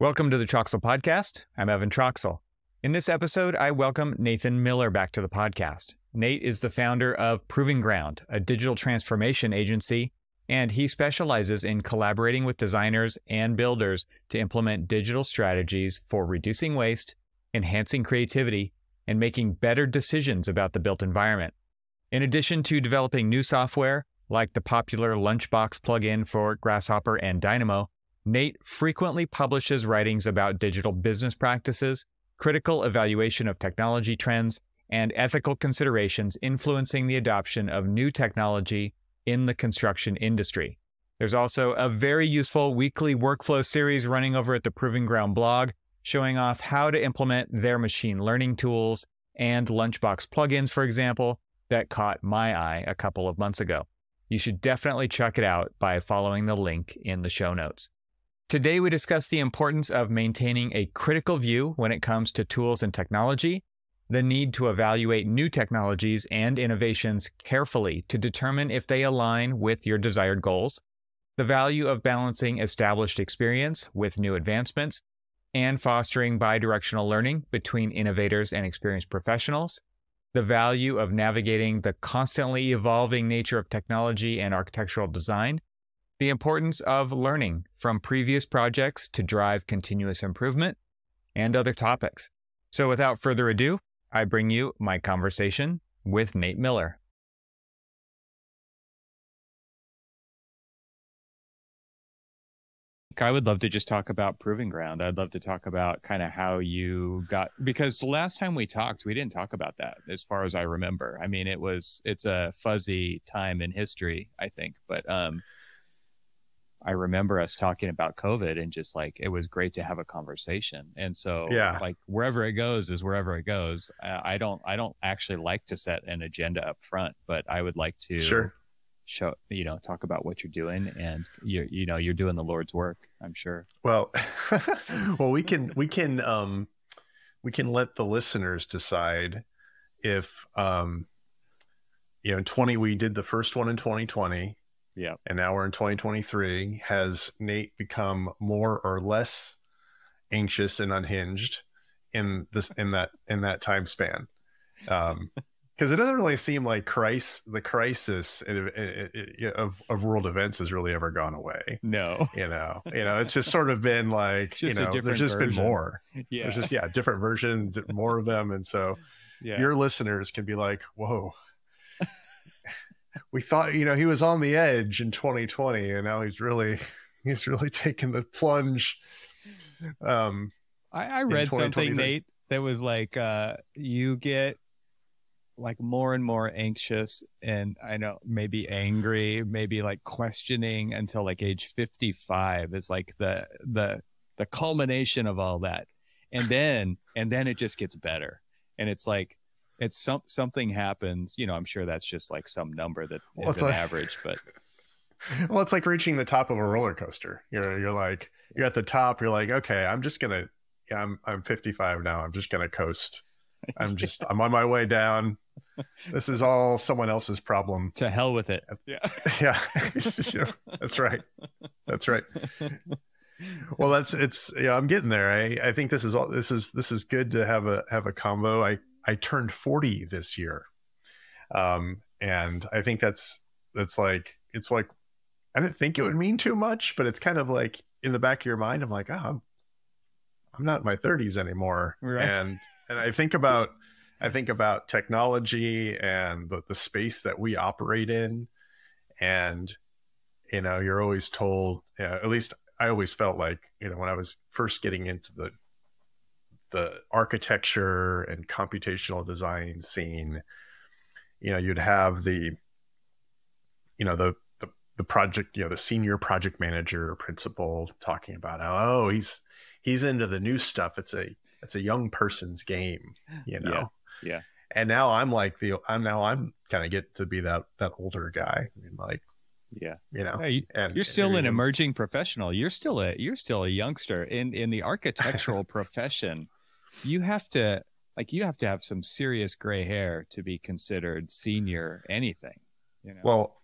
Welcome to the Troxel Podcast. I'm Evan Troxel. In this episode, I welcome Nathan Miller back to the podcast. Nate is the founder of Proving Ground, a digital transformation agency, and he specializes in collaborating with designers and builders to implement digital strategies for reducing waste, enhancing creativity, and making better decisions about the built environment. In addition to developing new software, like the popular Lunchbox plugin for Grasshopper and Dynamo, Nate frequently publishes writings about digital business practices, critical evaluation of technology trends, and ethical considerations influencing the adoption of new technology in the construction industry. There's also a very useful weekly workflow series running over at the Proving Ground blog, showing off how to implement their machine learning tools and Lunchbox plugins, for example, that caught my eye a couple of months ago. You should definitely check it out by following the link in the show notes. Today, we discuss the importance of maintaining a critical view when it comes to tools and technology, the need to evaluate new technologies and innovations carefully to determine if they align with your desired goals, the value of balancing established experience with new advancements, and fostering bidirectional learning between innovators and experienced professionals, the value of navigating the constantly evolving nature of technology and architectural design, the importance of learning from previous projects to drive continuous improvement, and other topics. So, without further ado, I bring you my conversation with Nate Miller. I would love to just talk about Proving Ground. I'd love to talk about kind of how you got because the last time we talked, we didn't talk about that as far as I remember. I mean, it was it's a fuzzy time in history, I think, but um I remember us talking about COVID and just like it was great to have a conversation. And so, yeah, like wherever it goes is wherever it goes. I don't, I don't actually like to set an agenda up front, but I would like to sure. show, you know, talk about what you're doing, and you, you know, you're doing the Lord's work. I'm sure. Well, well, we can, we can, um, we can let the listeners decide if, um, you know, in 20, we did the first one in 2020 yeah. And now we're in 2023. Has Nate become more or less anxious and unhinged in this in that in that time span? Um, because it doesn't really seem like crisis, the crisis of, of world events has really ever gone away. No, you know, you know, it's just sort of been like, just you know, there's just version. been more. Yeah. There's just, yeah, different versions, more of them. And so yeah. your listeners can be like, whoa, we thought you know he was on the edge in 2020 and now he's really he's really taken the plunge um i, I read something nate that was like uh you get like more and more anxious and i know maybe angry maybe like questioning until like age 55 is like the the the culmination of all that. And then and then it just gets better. And it's like it's some something happens you know i'm sure that's just like some number that well, is an like, average but well it's like reaching the top of a roller coaster. You're you're like you're at the top you're like okay i'm just gonna yeah i'm i'm 55 now i'm just gonna coast. I'm just i'm on my way down. This is all someone else's problem. To hell with it. Yeah. Yeah. You that's right. That's right. Well that's it's yeah i'm getting there. I i think this is all this is this is good to have a have a combo. I I turned 40 this year. Um, and I think that's that's like it's like I didn't think it would mean too much, but it's kind of like in the back of your mind, I'm like, oh, I'm I'm not in my 30s anymore. Right. And and I think about I think about technology and the, the space that we operate in. And, you know, you're always told, you know, at least I always felt like, you know, when I was first getting into the the architecture and computational design scene you know you'd have the you know the, the the project you know the senior project manager or principal talking about how oh he's he's into the new stuff. It's a it's a young person's game you know? Yeah, yeah. and now i'm like the i'm now i'm kind of get to be that that older guy I mean, like yeah. you know you, and you're still and, an emerging professional. You're still a you're still a youngster in in the architectural profession you have to like you have to have some serious gray hair to be considered senior anything. You know? Well,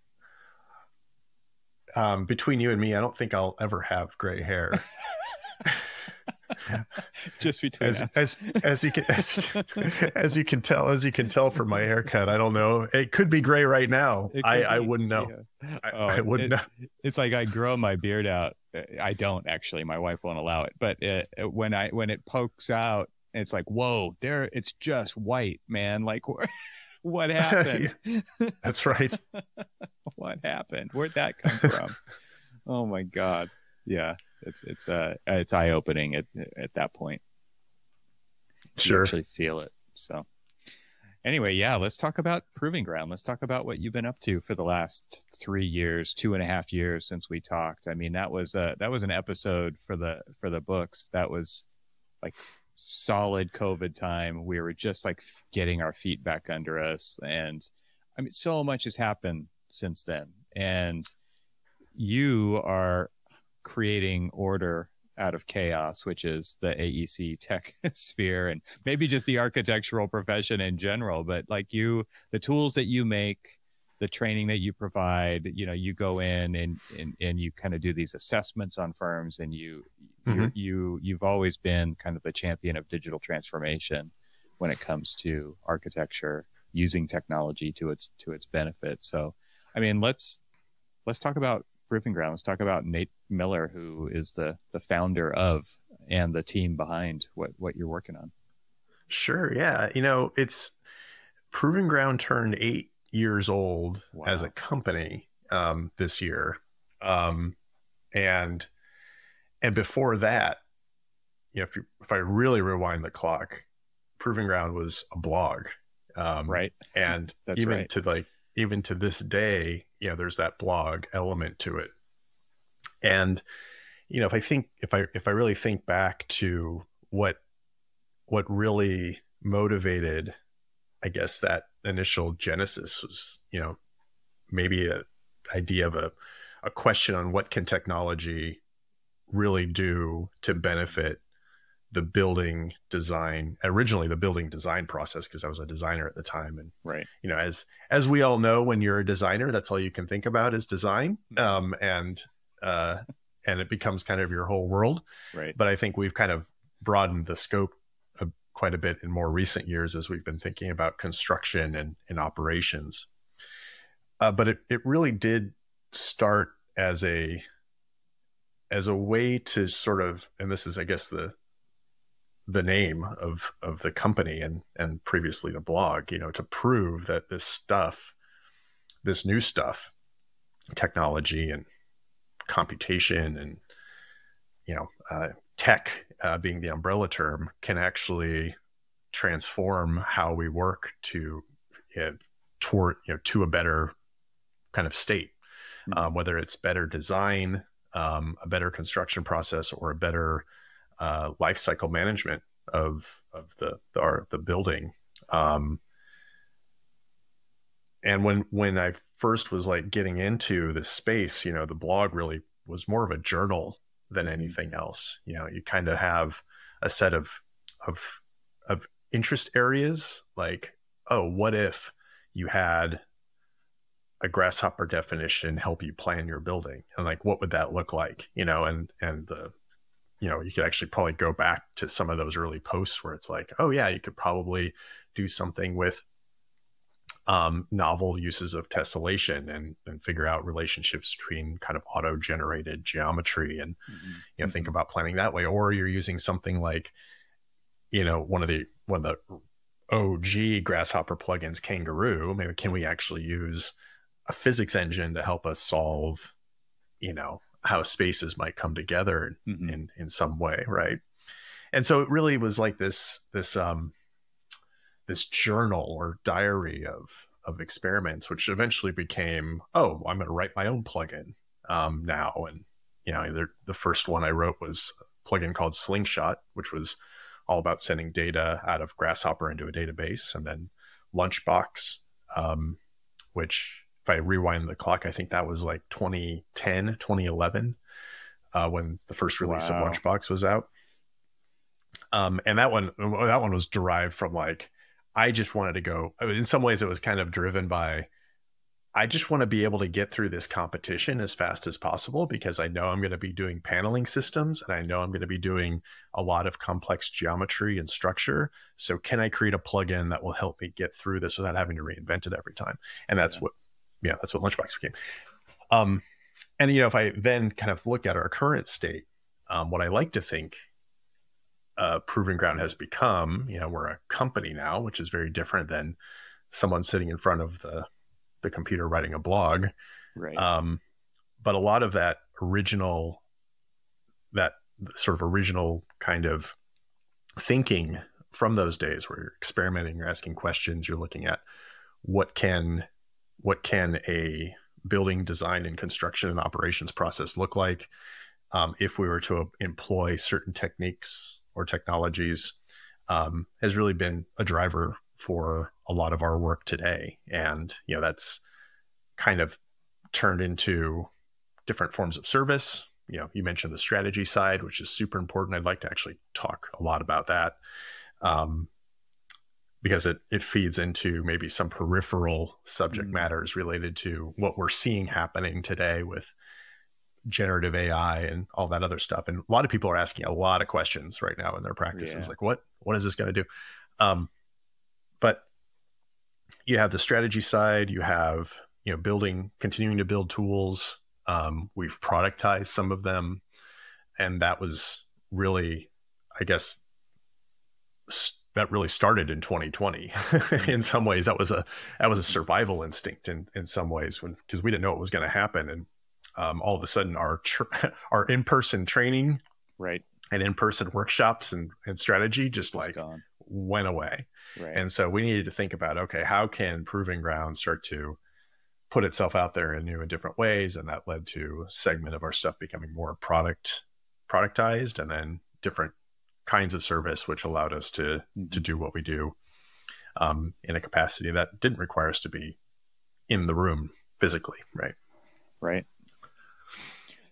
um, between you and me, I don't think I'll ever have gray hair. just between as, us. As, as you can as, as, you can tell as you can tell from my haircut, I don't know. It could be gray right now. I, I wouldn't know. Yeah. I, oh, I, wouldn't it, know. It's like I grow my beard out. I don't actually. My wife won't allow it. But it, when I when it pokes out, it's like whoa, there. It's just white, man. Like what happened? That's right. what happened? Where'd that come from? oh my god. Yeah it's it's uh it's eye opening at at that point. Sure, you actually feel it. So anyway, yeah, let's talk about proving ground. Let's talk about what you've been up to for the last three years, two and a half years since we talked. I mean, that was uh that was an episode for the for the books. That was like solid COVID time. We were just like getting our feet back under us, and I mean, so much has happened since then, and you are creating order out of chaos, which is the AEC tech sphere and maybe just the architectural profession in general. But like you, the tools that you make, the training that you provide, you know, you go in and and, and you kind of do these assessments on firms and you mm-hmm. you you've always been kind of the champion of digital transformation when it comes to architecture using technology to its to its benefit. So I mean let's let's talk about Proving Ground. Let's talk about Nate Miller, who is the the founder of and the team behind what what you're working on. Sure. Yeah. You know, it's Proving Ground turned eight years old wow. as a company um, this year, um, and and before that, you know, if you, if I really rewind the clock, Proving Ground was a blog, um, right? And That's even right. to like even to this day, you know, there's that blog element to it. And, you know, if I think if I if I really think back to what what really motivated, I guess that initial genesis was, you know, maybe a idea of a a question on what can technology really do to benefit the building design originally the building design process because I was a designer at the time and right. you know as as we all know when you're a designer that's all you can think about is design mm-hmm. um, and uh, and it becomes kind of your whole world. Right. But I think we've kind of broadened the scope of quite a bit in more recent years as we've been thinking about construction and, and operations. Uh, but it, it really did start as a as a way to sort of and this is I guess the the name of of the company and and previously the blog you know to prove that this stuff this new stuff technology and computation and you know uh, tech uh, being the umbrella term can actually transform how we work to uh, toward you know to a better kind of state mm-hmm. um, whether it's better design um, a better construction process or a better uh, life cycle management of of the the, our, the building. Um, and when when I first was like getting into this space, you know, the blog really was more of a journal than anything else. You know, you kind of have a set of of of interest areas like, oh, what if you had a grasshopper definition help you plan your building and like what would that look like you know and and the you know, you could actually probably go back to some of those early posts where it's like, oh yeah, you could probably do something with um, novel uses of tessellation and, and figure out relationships between kind of auto generated geometry and mm-hmm. you know mm-hmm. think about planning that way or you're using something like you know one of the one of the og grasshopper plugins kangaroo maybe can we actually use a physics engine to help us solve you know how spaces might come together mm-hmm. in in some way, right? And so it really was like this this um this journal or diary of of experiments, which eventually became, oh, I'm going to write my own plugin um, now. And you know, the, the first one I wrote was a plugin called Slingshot, which was all about sending data out of Grasshopper into a database, and then Lunchbox, um, which if I rewind the clock, I think that was like 2010, 2011, uh, when the first release wow. of Lunchbox was out. Um, and that one, that one was derived from like, I just wanted to go. In some ways, it was kind of driven by, I just want to be able to get through this competition as fast as possible because I know I'm going to be doing paneling systems and I know I'm going to be doing a lot of complex geometry and structure. So can I create a plugin that will help me get through this without having to reinvent it every time? And that's yeah. what, yeah, that's what Lunchbox became. Um, and you know, if I then kind of look at our current state, um, what I like to think uh, Proving Ground has become, you know, we're a company now, which is very different than someone sitting in front of the the computer writing a blog. Right. Um, but a lot of that original, that sort of original kind of thinking from those days where you're experimenting, you're asking questions, you're looking at what can what can a building design and construction and operations process look like um, if we were to employ certain techniques or technologies um, has really been a driver for a lot of our work today. And, you know, that's kind of turned into different forms of service. You know, you mentioned the strategy side, which is super important. I'd like to actually talk a lot about that um, because it, it feeds into maybe some peripheral subject mm. matters related to what we're seeing happening today with generative AI and all that other stuff. And a lot of people are asking a lot of questions right now in their practices, yeah. like what what is this going to do? Um, but you have the strategy side, you have you know building, continuing to build tools. Um, we've productized some of them, and that was really, I guess, that really started in 2020. in some ways, that was a that was a survival instinct in in some ways when because we didn't know what was going to happen and um, all of a sudden our tr- our in person training, right, and in person workshops and, and strategy just like gone. went away. Right. And so we needed to think about okay, how can Proving Ground start to put itself out there in new and different ways, and that led to a segment of our stuff becoming more product productized, and then different kinds of service, which allowed us to mm-hmm. to do what we do um, in a capacity that didn't require us to be in the room physically, right? Right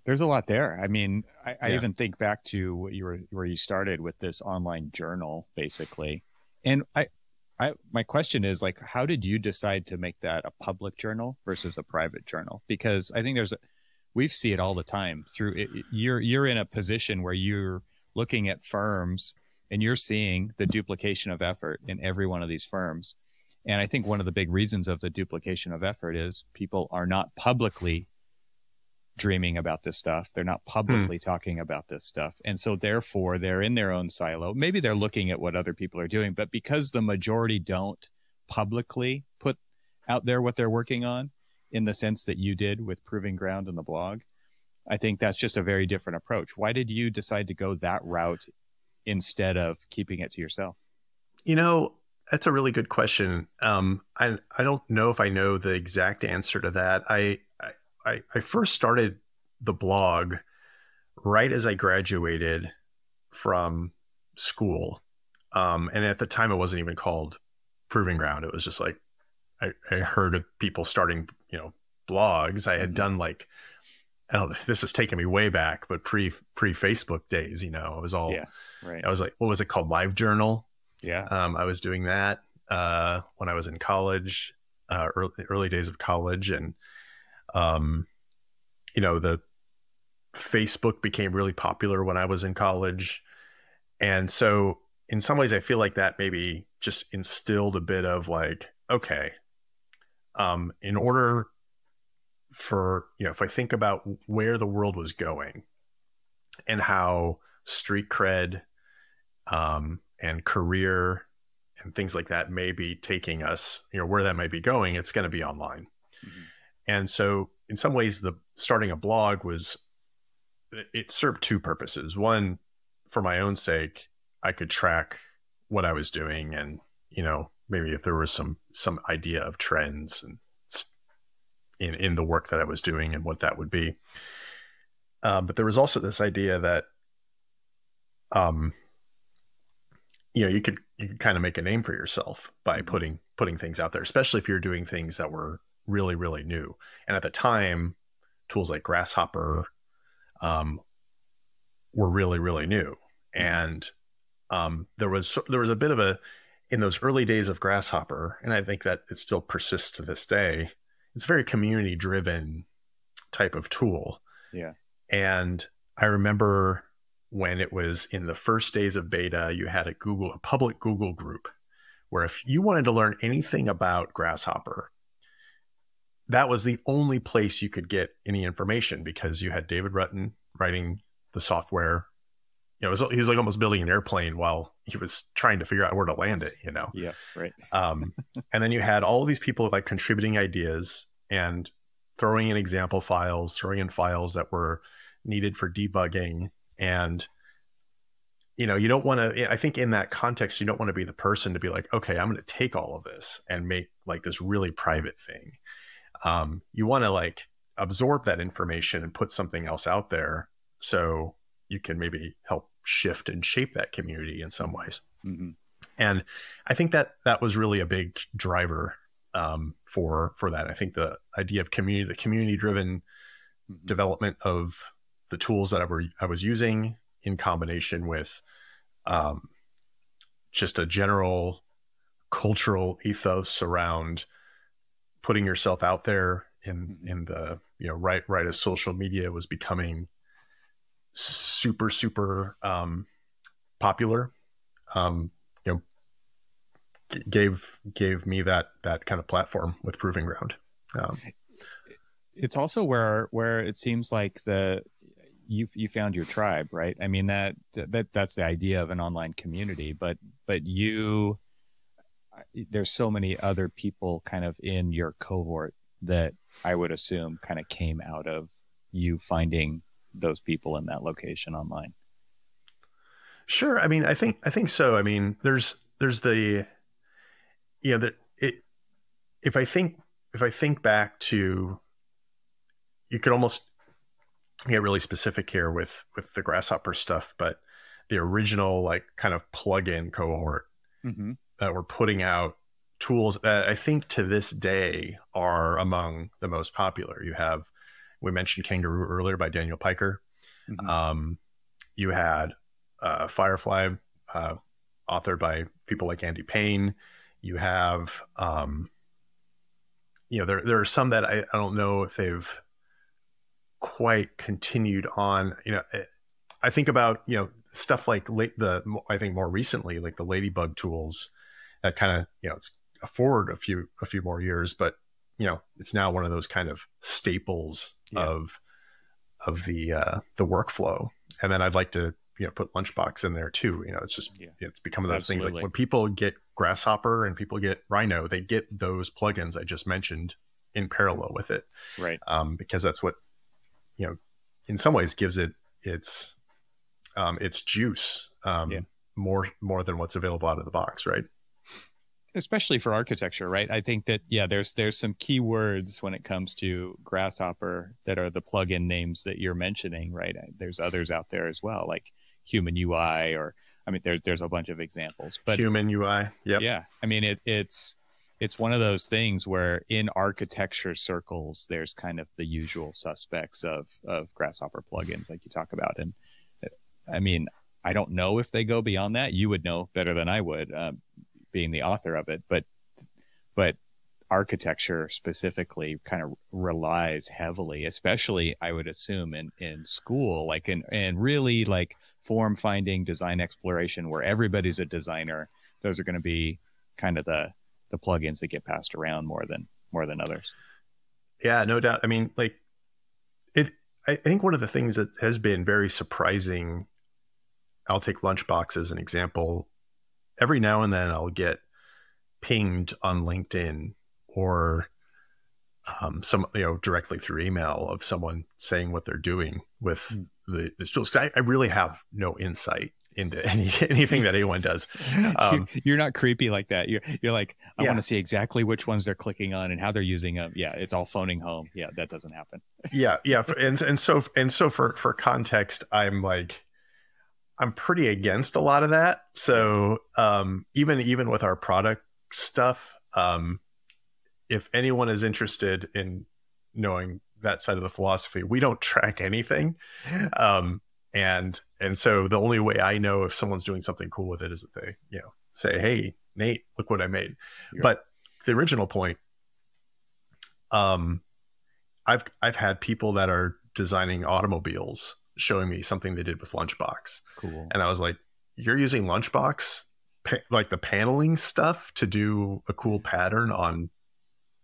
there's a lot there. I mean, I, I even think back to what you were where you started with this online journal, basically. And I, I my question is like, how did you decide to make that a public journal versus a private journal? Because I think there's a, we see it all the time through it, you're you're in a position where you're looking at firms and you're seeing the duplication of effort in every one of these firms. And I think one of the big reasons of the duplication of effort is people are not publicly dreaming about this stuff. They're not publicly hmm. talking about this stuff. And so therefore they're in their own silo. Maybe they're looking at what other people are doing, but because the majority don't publicly put out there what they're working on in the sense that you did with proving ground in the blog, I think that's just a very different approach. Why did you decide to go that route instead of keeping it to yourself? You know, that's a really good question. Um, I I don't know if I know the exact answer to that. I I, I first started the blog right as I graduated from school. Um, and at the time, it wasn't even called Proving Ground. It was just like I, I heard of people starting, you know, blogs. I had mm-hmm. done like, I this is taking me way back, but pre pre Facebook days, you know, it was all, yeah, right. I was like, what was it called? Live Journal. Yeah. Um, I was doing that uh, when I was in college, uh, early, early days of college. And um, you know, the Facebook became really popular when I was in college. And so in some ways I feel like that maybe just instilled a bit of like, okay, um, in order for, you know, if I think about where the world was going and how street cred um, and career and things like that may be taking us, you know, where that might be going, it's going to be online. Mm-hmm. And so in some ways the starting a blog was it served two purposes. One, for my own sake, I could track what I was doing and, you know, maybe if there was some some idea of trends and in in the work that I was doing and what that would be. Um, but there was also this idea that um you know you could you could kind of make a name for yourself by mm-hmm. putting putting things out there especially if you're doing things that were really, really new. And at the time, tools like Grasshopper um, were really, really new. And um, there was there was a bit of a in those early days of Grasshopper, and I think that it still persists to this day. It's a very community driven type of tool. Yeah. And I remember when it was in the first days of beta, you had a Google, a public Google group where if you wanted to learn anything about Grasshopper, that was the only place you could get any information because you had David Rutten writing the software. You know, it was, he was like almost building an airplane while he was trying to figure out where to land it, you know? Yeah, right. um, and then you had all these people like contributing ideas and throwing in example files, throwing in files that were needed for debugging. And, you know, you don't want to, I think in that context, you don't want to be the person to be like, okay, I'm going to take all of this and make like this really private thing. Um, you want to like absorb that information and put something else out there so you can maybe help shift and shape that community in some ways. Mm-hmm. And I think that that was really a big driver um, for for that. I think the idea of community, the community driven mm-hmm. development of the tools that I were I was using in combination with um, just a general cultural ethos around putting yourself out there in mm-hmm. in the you know right right as social media was becoming super super um, popular. Um, you know gave gave me that that kind of platform with proving ground. Um, it's also where where it seems like the you you found your tribe right? I mean that that that's the idea of an online community but but you there's so many other people kind of in your cohort that i would assume kind of came out of you finding those people in that location online? Sure. I mean i think i think so. I mean there's there's the you know that it if i think if i think back to you could almost get really specific here with with the grasshopper stuff but the original like kind of plug-in cohort mm-hmm. that we're putting out tools that i think to this day are among the most popular. You have we mentioned Kangaroo earlier by Daniel Piker. Mm-hmm. Um, you had uh, Firefly, uh, authored by people like Andy Payne. You have, um, you know, there there are some that I, I don't know if they've quite continued on. You know, eh, I think about you know stuff like late the I think more recently like the Ladybug tools that kind of you know it's forward a few a few more years, but you know it's now one of those kind of staples yeah. of of the uh, the workflow. And then I'd like to you know put Lunchbox in there too. You know, it's just yeah. it's become those Absolutely. things like when people get Grasshopper and people get Rhino, they get those plugins I just mentioned in parallel with it, right? Um, because that's what you know, in some ways, gives it its um, its juice um, yeah. more more than what's available out of the box, right? Especially for architecture, right? I think that yeah, there's there's some key words when it comes to Grasshopper that are the plugin names that you're mentioning, right? There's others out there as well, like Human UI, or I mean, there's there's a bunch of examples, but Human UI, yeah, yeah. I mean, it, it's it's one of those things where in architecture circles, there's kind of the usual suspects of of Grasshopper plugins, like you talk about, and I mean, I don't know if they go beyond that. You would know better than I would. Um, being the author of it, but but architecture specifically kind of relies heavily, especially I would assume in in school, like in and really like form finding, design exploration, where everybody's a designer. Those are going to be kind of the the plugins that get passed around more than more than others. Yeah, no doubt. I mean, like it. I think one of the things that has been very surprising. I'll take Lunchbox as an example every now and then I'll get pinged on LinkedIn or um, some you know directly through email of someone saying what they're doing with mm. the this tools. I, I, really have no insight into any anything that anyone does. Um, you're not creepy like that. You're you're like I yeah. want to see exactly which ones they're clicking on and how they're using them. Yeah, it's all phoning home. Yeah, that doesn't happen. yeah, yeah, and and so and so for for context, I'm like I'm pretty against a lot of that. So um, even even with our product stuff, um, if anyone is interested in knowing that side of the philosophy, we don't track anything, um, and and so the only way I know if someone's doing something cool with it is that they you know say, "Hey, Nate, look what I made." But the original point, um, I've I've had people that are designing automobiles showing me something they did with Lunchbox. Cool. And I was like, "You're using Lunchbox, pa- like the paneling stuff, to do a cool pattern on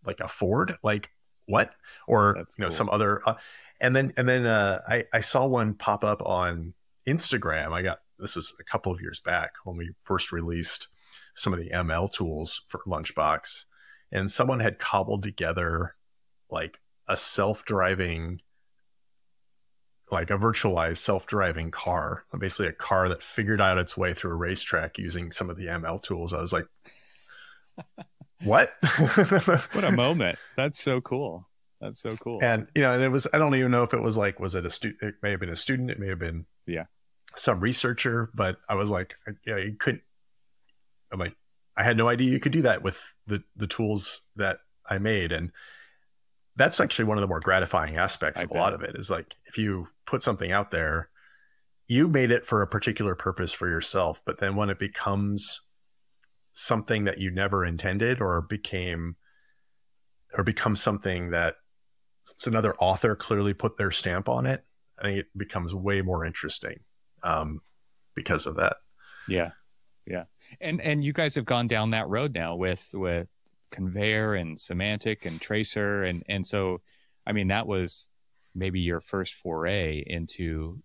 like a Ford? Like what? Or That's you know cool. some other?" Uh, and then and then uh, I I saw one pop up on Instagram. I got this was a couple of years back when we first released some of the ML tools for Lunchbox, and someone had cobbled together like a self-driving like a virtualized self-driving car basically a car that figured out its way through a racetrack using some of the ml tools i was like what What a moment. That's so cool. That's so cool. and you know and it was i don't even know if it was like was it a student it may have been a student it may have been Yeah. some researcher but i was like yeah you couldn't i'm like i had no idea you could do that with the the tools that i made and that's actually one of the more gratifying aspects I of a lot of it is like if you put something out there you made it for a particular purpose for yourself but then when it becomes something that you never intended or became or becomes something that it's another author clearly put their stamp on it i think it becomes way more interesting um, because of that. Yeah, yeah, and and you guys have gone down that road now with with conveyor and semantic and tracer and and so, I mean that was maybe your first foray into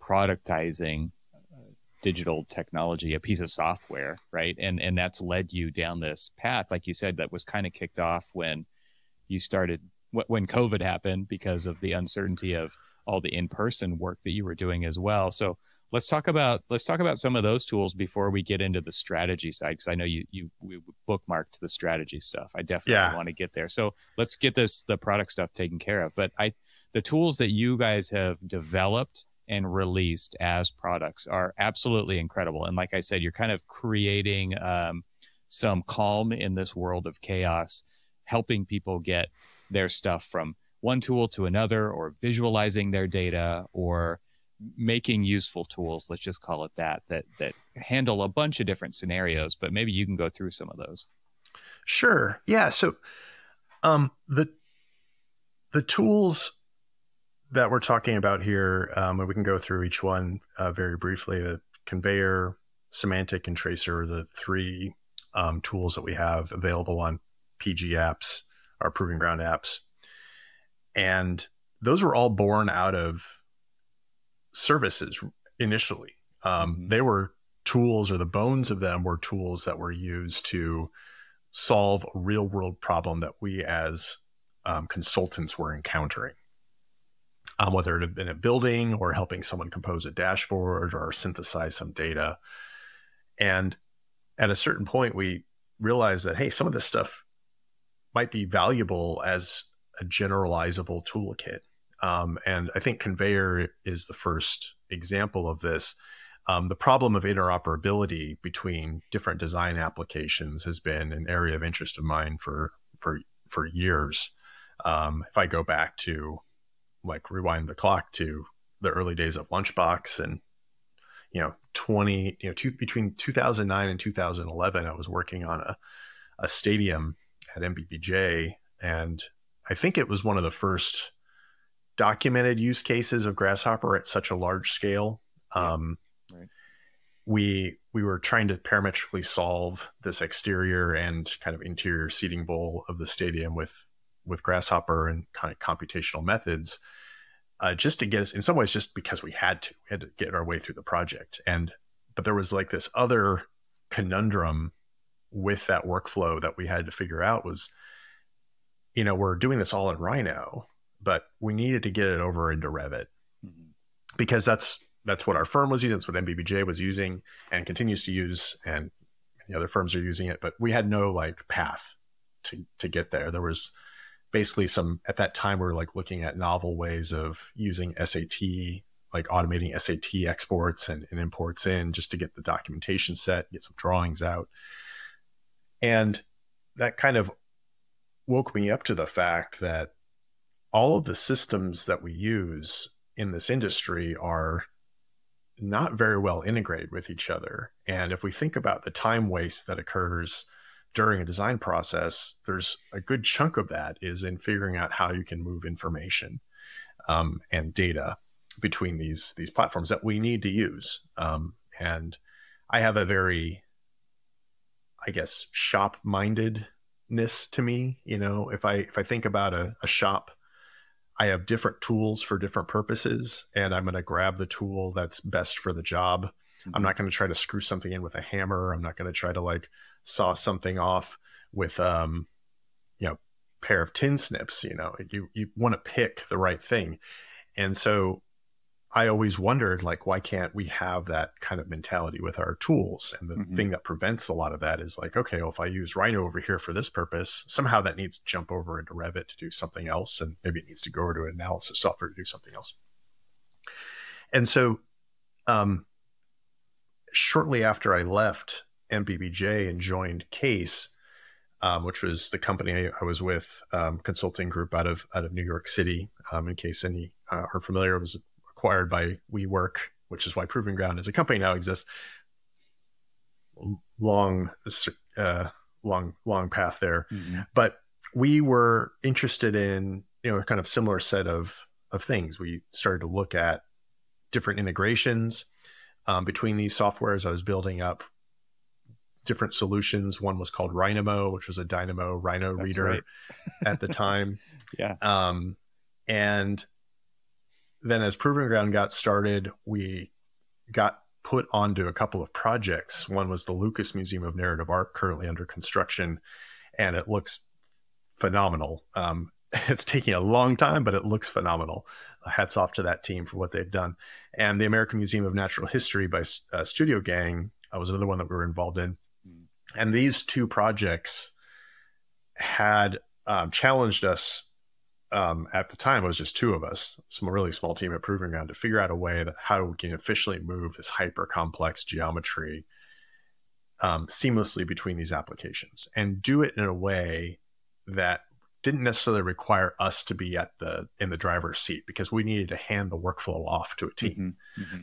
productizing uh, digital technology, a piece of software, right? And and that's led you down this path, like you said, that was kind of kicked off when you started when COVID happened because of the uncertainty of all the in-person work that you were doing as well. So let's talk about let's talk about some of those tools before we get into the strategy side because I know you you we bookmarked the strategy stuff. I definitely Yeah. want to get there. So let's get this the product stuff taken care of. But I the tools that you guys have developed and released as products are absolutely incredible. And like I said, you're kind of creating um, some calm in this world of chaos, helping people get their stuff from one tool to another, or visualizing their data, or making useful tools. Let's just call it that. That that handle a bunch of different scenarios. But maybe you can go through some of those. Sure. Yeah. So, um, the the tools that we're talking about here, um, and we can go through each one uh, very briefly. The conveyor, semantic, and tracer are the three um, tools that we have available on PG apps, our proving ground apps, and those were all born out of services initially. Um, Mhm. They were tools, or the bones of them were tools that were used to solve a real world problem that we as um, consultants were encountering. Um, whether it had been a building or helping someone compose a dashboard or synthesize some data. And at a certain point, we realized that, hey, some of this stuff might be valuable as a generalizable toolkit. Um, and I think Conveyor is the first example of this. Um, the problem of interoperability between different design applications has been an area of interest of mine for for for years. Um, if I go back to like rewind the clock to the early days of Lunchbox and you know 20 you know two, between 2009 and 2011 I was working on a a stadium at NBBJ and I think it was one of the first documented use cases of Grasshopper at such a large scale. Um, Right. We we were trying to parametrically solve this exterior and kind of interior seating bowl of the stadium with with Grasshopper and kind of computational methods, uh, just to get us in some ways just because we had to we had to get our way through the project. And but there was like this other conundrum with that workflow that we had to figure out was, you know, we're doing this all in Rhino, but we needed to get it over into Revit Mhm. because that's that's what our firm was using. That's what NBBJ was using and continues to use, and many other firms are using it. But we had no like path to to get there. There was basically some at that time we were like looking at novel ways of using SAT, like automating SAT exports and, and imports in just to get the documentation set, get some drawings out, and that kind of woke me up to the fact that all of the systems that we use in this industry are not very well integrated with each other. And if we think about the time waste that occurs during a design process, there's a good chunk of that is in figuring out how you can move information um, and data between these these platforms that we need to use. Um, and I have a very, I guess, shop mindedness to me. You know, if I if I think about a, a shop, I have different tools for different purposes, and I'm going to grab the tool that's best for the job. I'm mm-hmm. not going to try to screw something in with a hammer. I'm not going to try to like saw something off with um, you know, pair of tin snips. You know, you you want to pick the right thing, and so I always wondered, like, why can't we have that kind of mentality with our tools? And the mm-hmm. thing that prevents a lot of that is like, okay, well, if I use Rhino over here for this purpose, somehow that needs to jump over into Revit to do something else, and maybe it needs to go over to an analysis software to do something else. And so, um, shortly after I left NBBJ and joined Case, um, which was the company I was with, um, consulting group out of out of New York City. Um, in case any uh, are familiar, it was acquired by WeWork, which is why Proving Ground as a company now exists. Long, uh, long, long path there, mm-hmm. but we were interested in you know a kind of similar set of of things. We started to look at different integrations um, between these softwares. I was building up different solutions. One was called Rhynamo, which was a Dynamo Rhino That's reader right. at the time. yeah. Um, and then as Proving Ground got started, we got put onto a couple of projects. One was the Lucas Museum of Narrative Art, currently under construction, and it looks phenomenal. Um, it's taking a long time, but it looks phenomenal. Hats off to that team for what they've done. And the American Museum of Natural History by uh, Studio Gang uh, was another one that we were involved in. And these two projects had um, challenged us um, at the time. It was just two of us, some really small team at Proving Ground, to figure out a way that how we can efficiently move this hyper complex geometry um, seamlessly between these applications and do it in a way that didn't necessarily require us to be at the in the driver's seat because we needed to hand the workflow off to a team. Mm-hmm, mm-hmm.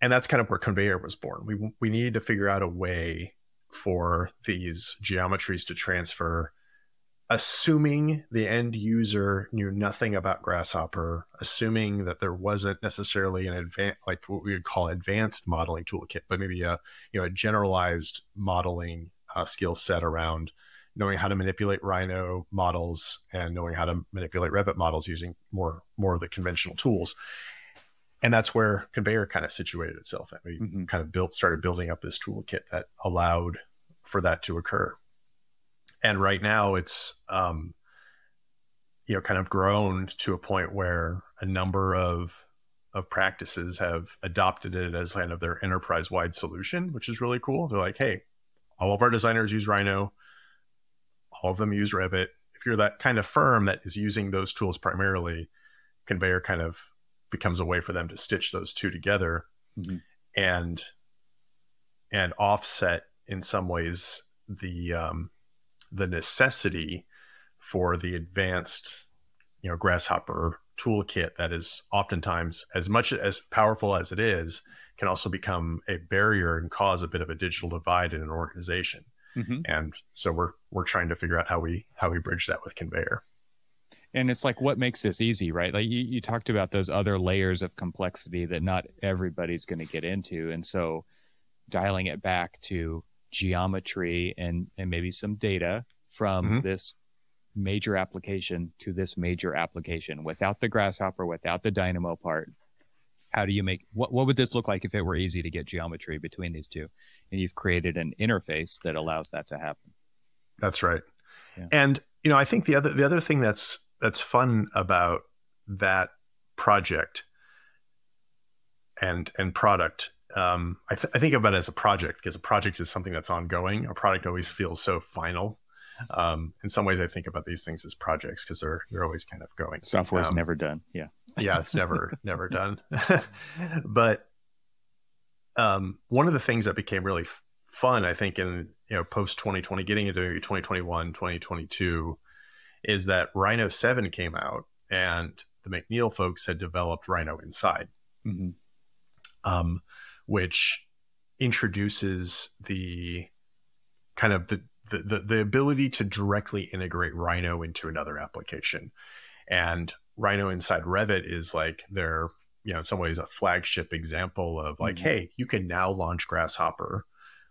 And that's kind of where Conveyor was born. We we needed to figure out a way for these geometries to transfer assuming the end user knew nothing about grasshopper assuming that there wasn't necessarily an advanced like what we would call advanced modeling toolkit but maybe a you know a generalized modeling uh, skill set around knowing how to manipulate rhino models and knowing how to manipulate revit models using more more of the conventional tools. And that's where conveyor kind of situated itself. And we mm-hmm. kind of built started building up this toolkit that allowed for that to occur and right now it's um you know kind of grown to a point where a number of of practices have adopted it as kind of their enterprise wide solution which is really cool. They're like hey all of our designers use rhino. All of them use revit. If you're that kind of firm that is using those tools primarily conveyor kind of becomes a way for them to stitch those two together mm-hmm. and and offset in some ways the um, the necessity for the advanced you know grasshopper toolkit that is oftentimes as much as powerful as it is can also become a barrier and cause a bit of a digital divide in an organization. Mm-hmm. and so we're we're trying to figure out how we how we bridge that with conveyor. And it's like what makes this easy right? Like you, you talked about those other layers of complexity that not everybody's going to get into. And so dialing it back to geometry and and maybe some data from mm-hmm. this major application to this major application without the grasshopper without the dynamo part how do you make what, what would this look like if it were easy to get geometry between these two and you've created an interface that allows that to happen that's right yeah. and you know i think the other the other thing that's that's fun about that project and and product. Um, I, th- I, think about it as a project because a project is something that's ongoing. A product always feels so final. Um, in some ways, I think about these things as projects because they're they're always kind of going. Software is um, never done. Yeah. yeah, it's never never done. but um, one of the things that became really f- fun, I think, in you know post 2020, getting into 2021, 2022 is that Rhino 7 came out and the McNeel folks had developed Rhino Inside, mm-hmm. um, which introduces the kind of the, the, the, the ability to directly integrate Rhino into another application. And Rhino inside Revit is like their, you know, in some ways a flagship example of like, mm-hmm. hey, you can now launch Grasshopper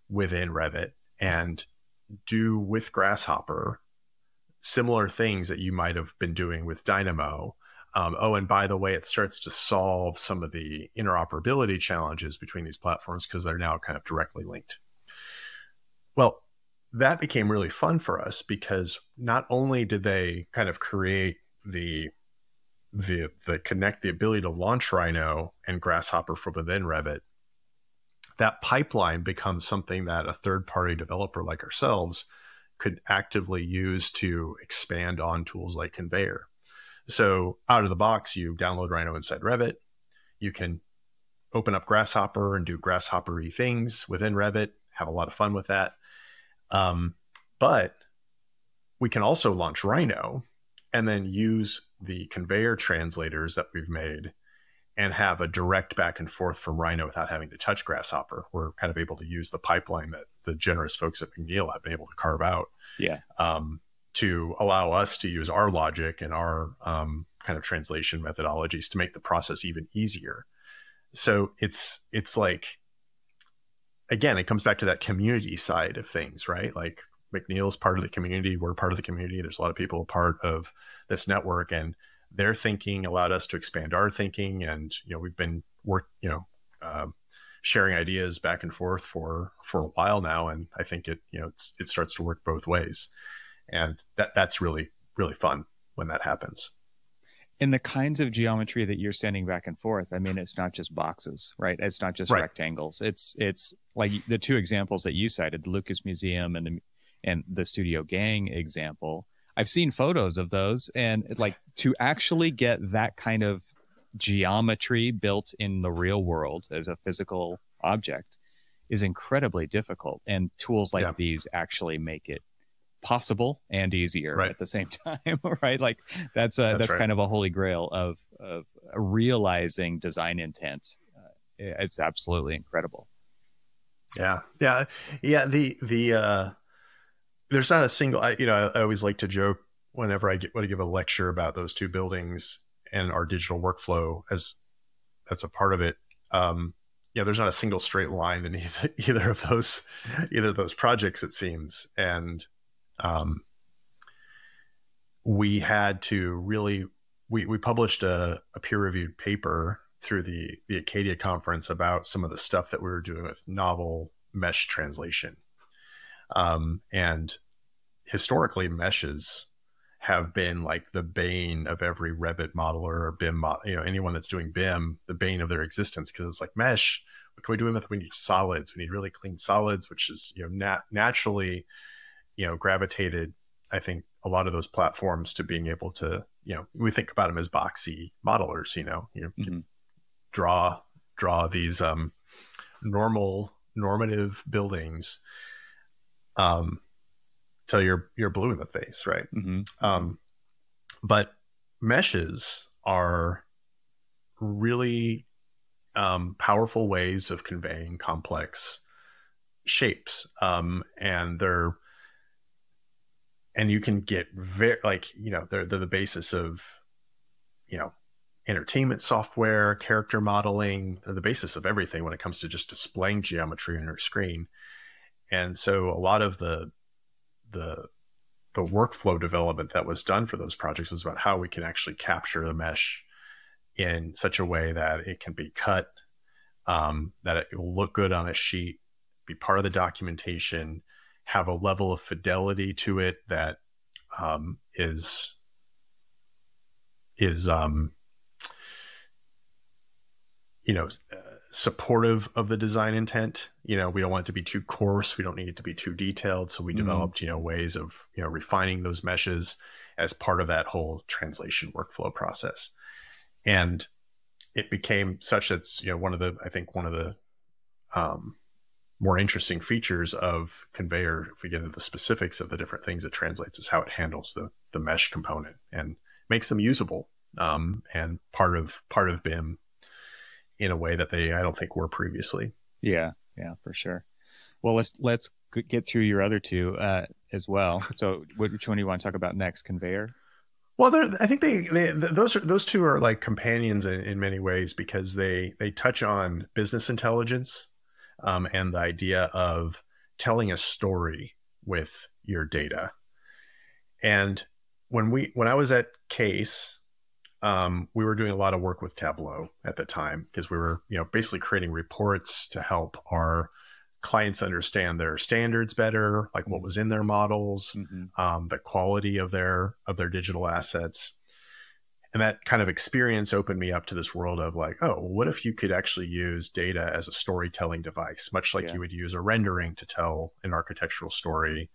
within Revit and do with Grasshopper similar things that you might have been doing with Dynamo. Um, oh, and by the way, it starts to solve some of the interoperability challenges between these platforms because they're now kind of directly linked. Well, that became really fun for us because not only did they kind of create the the the connect the ability to launch Rhino and Grasshopper from within Revit, that pipeline becomes something that a third party developer like ourselves could actively use to expand on tools like Conveyor. So out of the box, you download Rhino inside Revit. You can open up Grasshopper and do Grasshopper-y things within Revit. Have a lot of fun with that. Um, but we can also launch Rhino and then use the Conveyor translators that we've made and have a direct back and forth from Rhino without having to touch Grasshopper. We're kind of able to use the pipeline that the generous folks at McNeel have been able to carve out. Yeah. Um, to allow us to use our logic and our um, kind of translation methodologies to make the process even easier. So it's it's like again, it comes back to that community side of things, right? Like McNeel's part of the community, we're part of the community. There's a lot of people part of this network, and their thinking allowed us to expand our thinking. And you know, we've been work, you know, um, sharing ideas back and forth for for a while now, and I think it you know it starts to work both ways, and that that's really really fun when that happens. In the kinds of geometry that you're sending back and forth i mean it's not just boxes right? It's not just right. rectangles. It's it's like the two examples that you cited the lucas museum and the and the studio gang example. I've seen photos of those and like to actually get that kind of geometry built in the real world as a physical object is incredibly difficult. And tools like yeah. these actually make it possible and easier right. at the same time right? Like that's a, that's, that's right. kind of a holy grail of of realizing design intent. Uh, it's absolutely incredible. Yeah. Yeah. Yeah the the uh there's not a single I, you know I, I always like to joke whenever i get when i give a lecture about those two buildings and our digital workflow as that's a part of it. Um yeah there's not a single straight line in either, either of those either of those projects it seems. And um, we had to really we, we published a, a peer reviewed paper through the the Acadia conference about some of the stuff that we were doing with novel mesh translation. Um, and historically, meshes have been like the bane of every Revit modeler or BIM, mod- you know, anyone that's doing BIM, the bane of their existence because it's like mesh. What can we do with it? We need solids. We need really clean solids, which is you know nat- naturally you know gravitated i think a lot of those platforms to being able to you know we think about them as boxy modelers you know you mm-hmm. draw draw these um normal normative buildings um till you're you're blue in the face right mm-hmm. um but meshes are really um, powerful ways of conveying complex shapes um, and they're and you can get very like you know they're, they're the basis of you know entertainment software character modeling the basis of everything when it comes to just displaying geometry on your screen. And so a lot of the the the workflow development that was done for those projects was about how we can actually capture the mesh in such a way that it can be cut um, that it will look good on a sheet be part of the documentation have a level of fidelity to it that um, is is um, you know uh, supportive of the design intent. You know, we don't want it to be too coarse. We don't need it to be too detailed. So we mm-hmm. developed you know ways of you know refining those meshes as part of that whole translation workflow process, and it became such that's you know one of the I think one of the um, more interesting features of Conveyor if we get into the specifics of the different things it translates is how it handles the the mesh component and makes them usable um, and part of part of bim in a way that they i don't think were previously yeah yeah for sure well let's let's get through your other two uh, as well. So, which one do you want to talk about next? Conveyor. Well, I think they, they, those are those two are like companions in, in many ways because they they touch on business intelligence um, and the idea of telling a story with your data. And when we when I was at Case, um, we were doing a lot of work with Tableau at the time because we were you know basically creating reports to help our clients understand their standards better, like what mm-hmm. was in their models, mm-hmm. um, the quality of their of their digital assets. And that kind of experience opened me up to this world of like, oh, what if you could actually use data as a storytelling device, much like yeah. you would use a rendering to tell an architectural story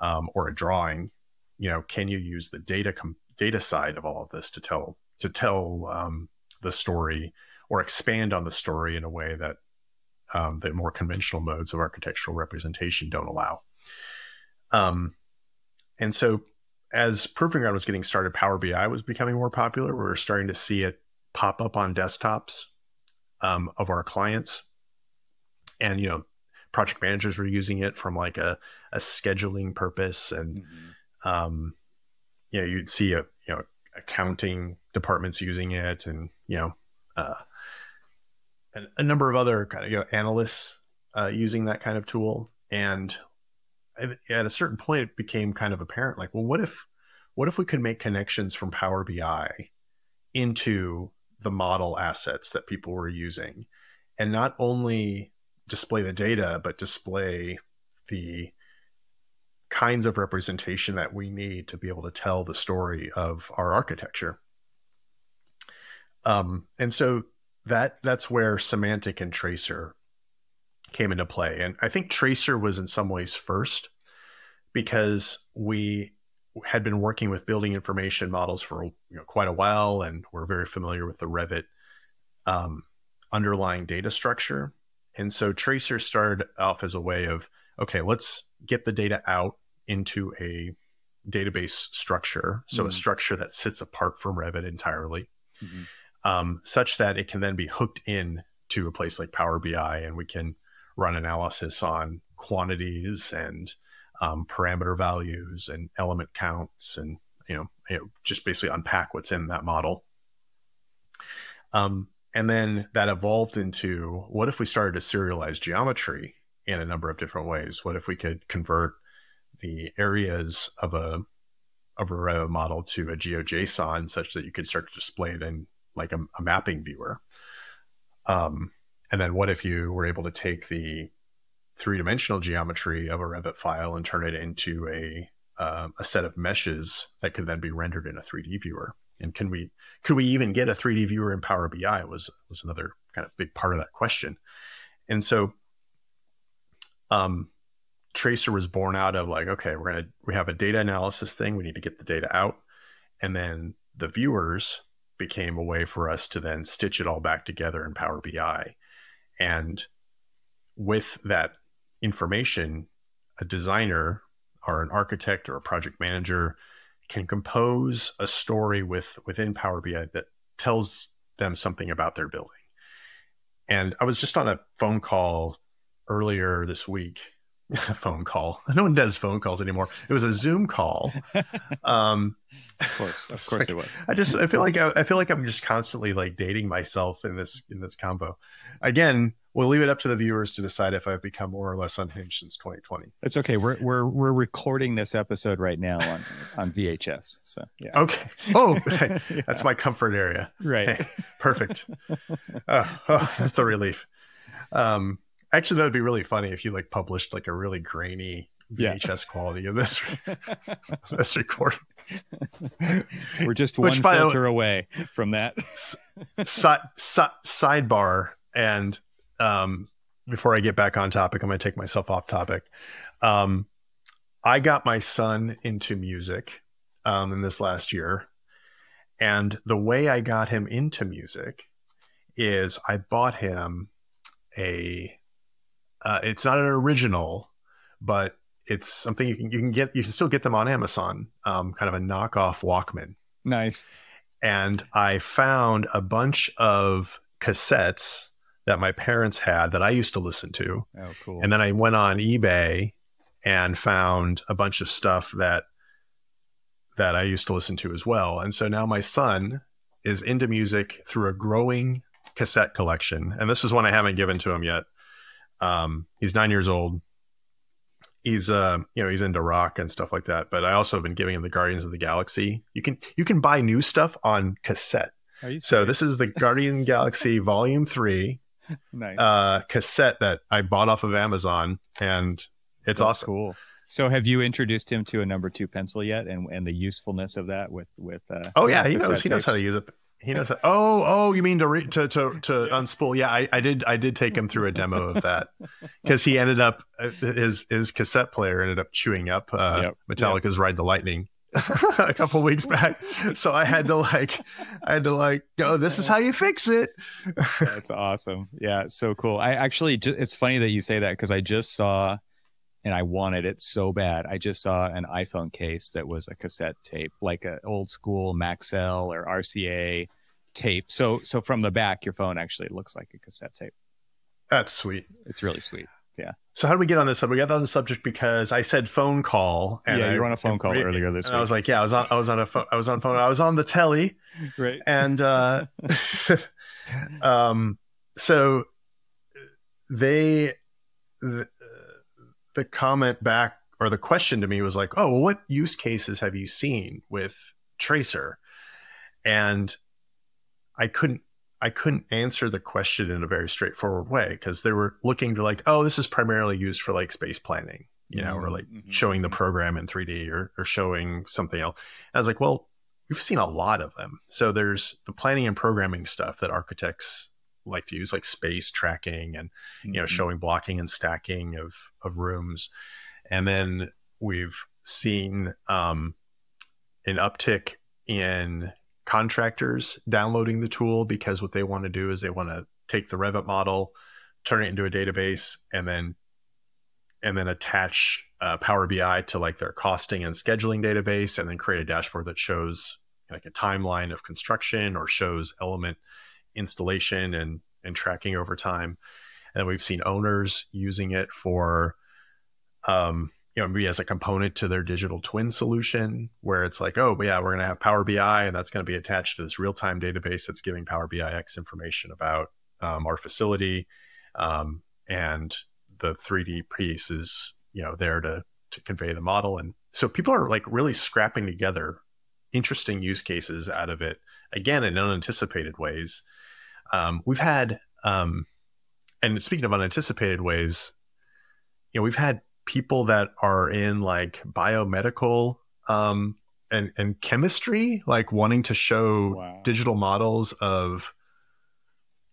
um, or a drawing? You know, can you use the data com- data side of all of this to tell to tell um, the story or expand on the story in a way that um, the more conventional modes of architectural representation don't allow. Um, and so, as Proving Ground was getting started, Power BI was becoming more popular. We were starting to see it pop up on desktops um, of our clients, and you know, project managers were using it from like a, a scheduling purpose, and mm-hmm. um, you know, you'd see a you know accounting departments using it, and you know. Uh, a number of other kind of you know, analysts uh, using that kind of tool. And at a certain point, it became kind of apparent, like, well, what if, what if we could make connections from Power BI into the model assets that people were using, and not only display the data, but display the kinds of representation that we need to be able to tell the story of our architecture. Um, and so that that's where semantic and tracer came into play. And I think tracer was in some ways first because we had been working with building information models for you know, quite a while and we're very familiar with the Revit um, underlying data structure. And so tracer started off as a way of, okay, let's get the data out into a database structure. So mm-hmm. a structure that sits apart from Revit entirely. Mm-hmm um, such that it can then be hooked in to a place like Power BI and we can run analysis on quantities and um, parameter values and element counts and you know, you know, just basically unpack what's in that model. Um, and then that evolved into what if we started to serialize geometry in a number of different ways? What if we could convert the areas of a of a model to a GeoJSON such that you could start to display it in like a, a mapping viewer. Um, and then what if you were able to take the three dimensional geometry of a Revit file and turn it into a uh, a set of meshes that could then be rendered in a 3D viewer? And can we could we even get a 3D viewer in Power BI? Was was another kind of big part of that question. And so, um, Tracer was born out of like, okay, we're gonna we have a data analysis thing. We need to get the data out, and then the viewers became a way for us to then stitch it all back together in Power BI. And with that information, a designer or an architect or a project manager can compose a story with within Power BI that tells them something about their building. And I was just on a phone call earlier this week phone call. No one does phone calls anymore. It was a Zoom call. Um, of course, of course, like, it was. I just I feel like I, I, feel like I'm just constantly like dating myself in this in this combo. Again, we'll leave it up to the viewers to decide if I've become more or less unhinged since 2020. It's okay. We're we're we're recording this episode right now on on VHS. So yeah. Okay. Oh, yeah. that's my comfort area. Right. Hey, perfect. oh, oh, that's a relief. Um, Actually, that would be really funny if you like published like a really grainy VHS yeah. quality of this this recording. We're just Which, one filter away from that. si- si- sidebar, and um, before I get back on topic, I'm going to take myself off topic. Um, I got my son into music um, in this last year, and the way I got him into music is I bought him a uh, it's not an original, but it's something you can you can get you can still get them on Amazon. Um, kind of a knockoff Walkman. Nice. And I found a bunch of cassettes that my parents had that I used to listen to. Oh, cool. And then I went on eBay and found a bunch of stuff that that I used to listen to as well. And so now my son is into music through a growing cassette collection. And this is one I haven't given to him yet. Um, he's nine years old. He's uh, you know, he's into rock and stuff like that. But I also have been giving him the Guardians of the Galaxy. You can you can buy new stuff on cassette. So this is the Guardian Galaxy Volume Three, nice. uh, cassette that I bought off of Amazon, and it's That's awesome. Cool. So have you introduced him to a number two pencil yet, and and the usefulness of that with with? Uh, Oh yeah, he knows cassette he knows how to use it. He knows. How, oh oh, you mean to re, to to to unspool? Yeah, I, I did I did take him through a demo of that because he ended up his his cassette player ended up chewing up uh, Yep, Metallica's "Ride the Lightning." a couple weeks back so i had to like i had to like go this is how you fix it That's awesome. Yeah, it's so cool. I actually, it's funny that you say that because I just saw, and I wanted it so bad. I just saw an iPhone case that was a cassette tape, like an old school Maxell or RCA tape. So, so from the back, your phone actually looks like a cassette tape. that's sweet It's really sweet. Yeah. So how do we get on this we got on the subject because i said phone call and yeah, you were on a phone call earlier this week. i was like yeah i was on i was on a phone i was on phone i was on the telly right. and uh um so they the, comment back or the question to me was like oh well what use cases have you seen with tracer? And i couldn't i couldn't answer the question in a very straightforward way because they were looking to like oh this is primarily used for like space planning you know or like Mhm, showing the mhm. program in 3d or, or showing something else. And i was like well we've seen a lot of them. So there's the planning and programming stuff that architects like to use like space tracking and you know Mhm. showing blocking and stacking of of rooms and then we've seen um an uptick in contractors downloading the tool because what they want to do is they want to take the revit model turn it into a database and then and then attach uh, power bi to like their costing and scheduling database and then create a dashboard that shows like a timeline of construction or shows element installation and and tracking over time. And we've seen owners using it for um you know maybe as a component to their digital twin solution where it's like oh yeah we're going to have power bi and that's going to be attached to this real-time database that's giving power bix information about um, our facility. Um, and the 3d piece is you know there to to convey the model. And so people are like really scrapping together interesting use cases out of it again in unanticipated ways um, we've had um, and speaking of unanticipated ways you know we've had people that are in like biomedical um, and and chemistry like wanting to show Wow. digital models of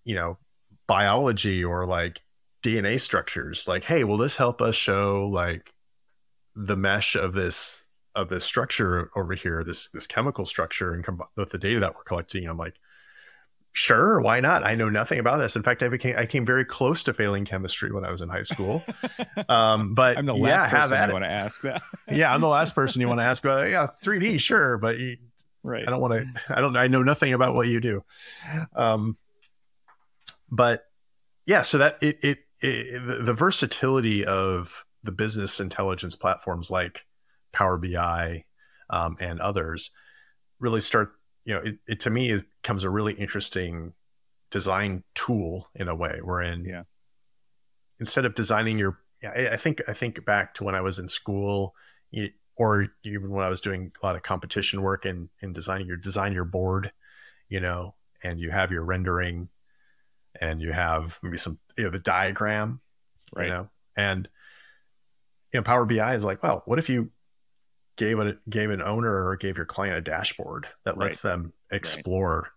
you know biology or like dna structures like hey will this help us show like the mesh of this of this structure over here this this chemical structure and com- with the data that we're collecting i'm like sure why not i know nothing about this in fact i became i came very close to failing chemistry when i was in high school um but I'm the yeah last have person I want to ask that. yeah i'm the last person you want to ask about yeah 3d sure but you, right. I don't want to. I don't. I know nothing about what you do. Um, but yeah, so that it it, it the, the versatility of the business intelligence platforms like Power BI um, and others really start. You know, it, it to me it becomes a really interesting design tool in a way. Wherein Yeah. instead of designing your, I, I think I think back to when I was in school. You, or even when I was doing a lot of competition work and in designing your design your board, you know, and you have your rendering and you have maybe some you know the diagram, Right. you know, and you know Power BI is like, well, what if you gave it gave an owner or gave your client a dashboard that lets them explore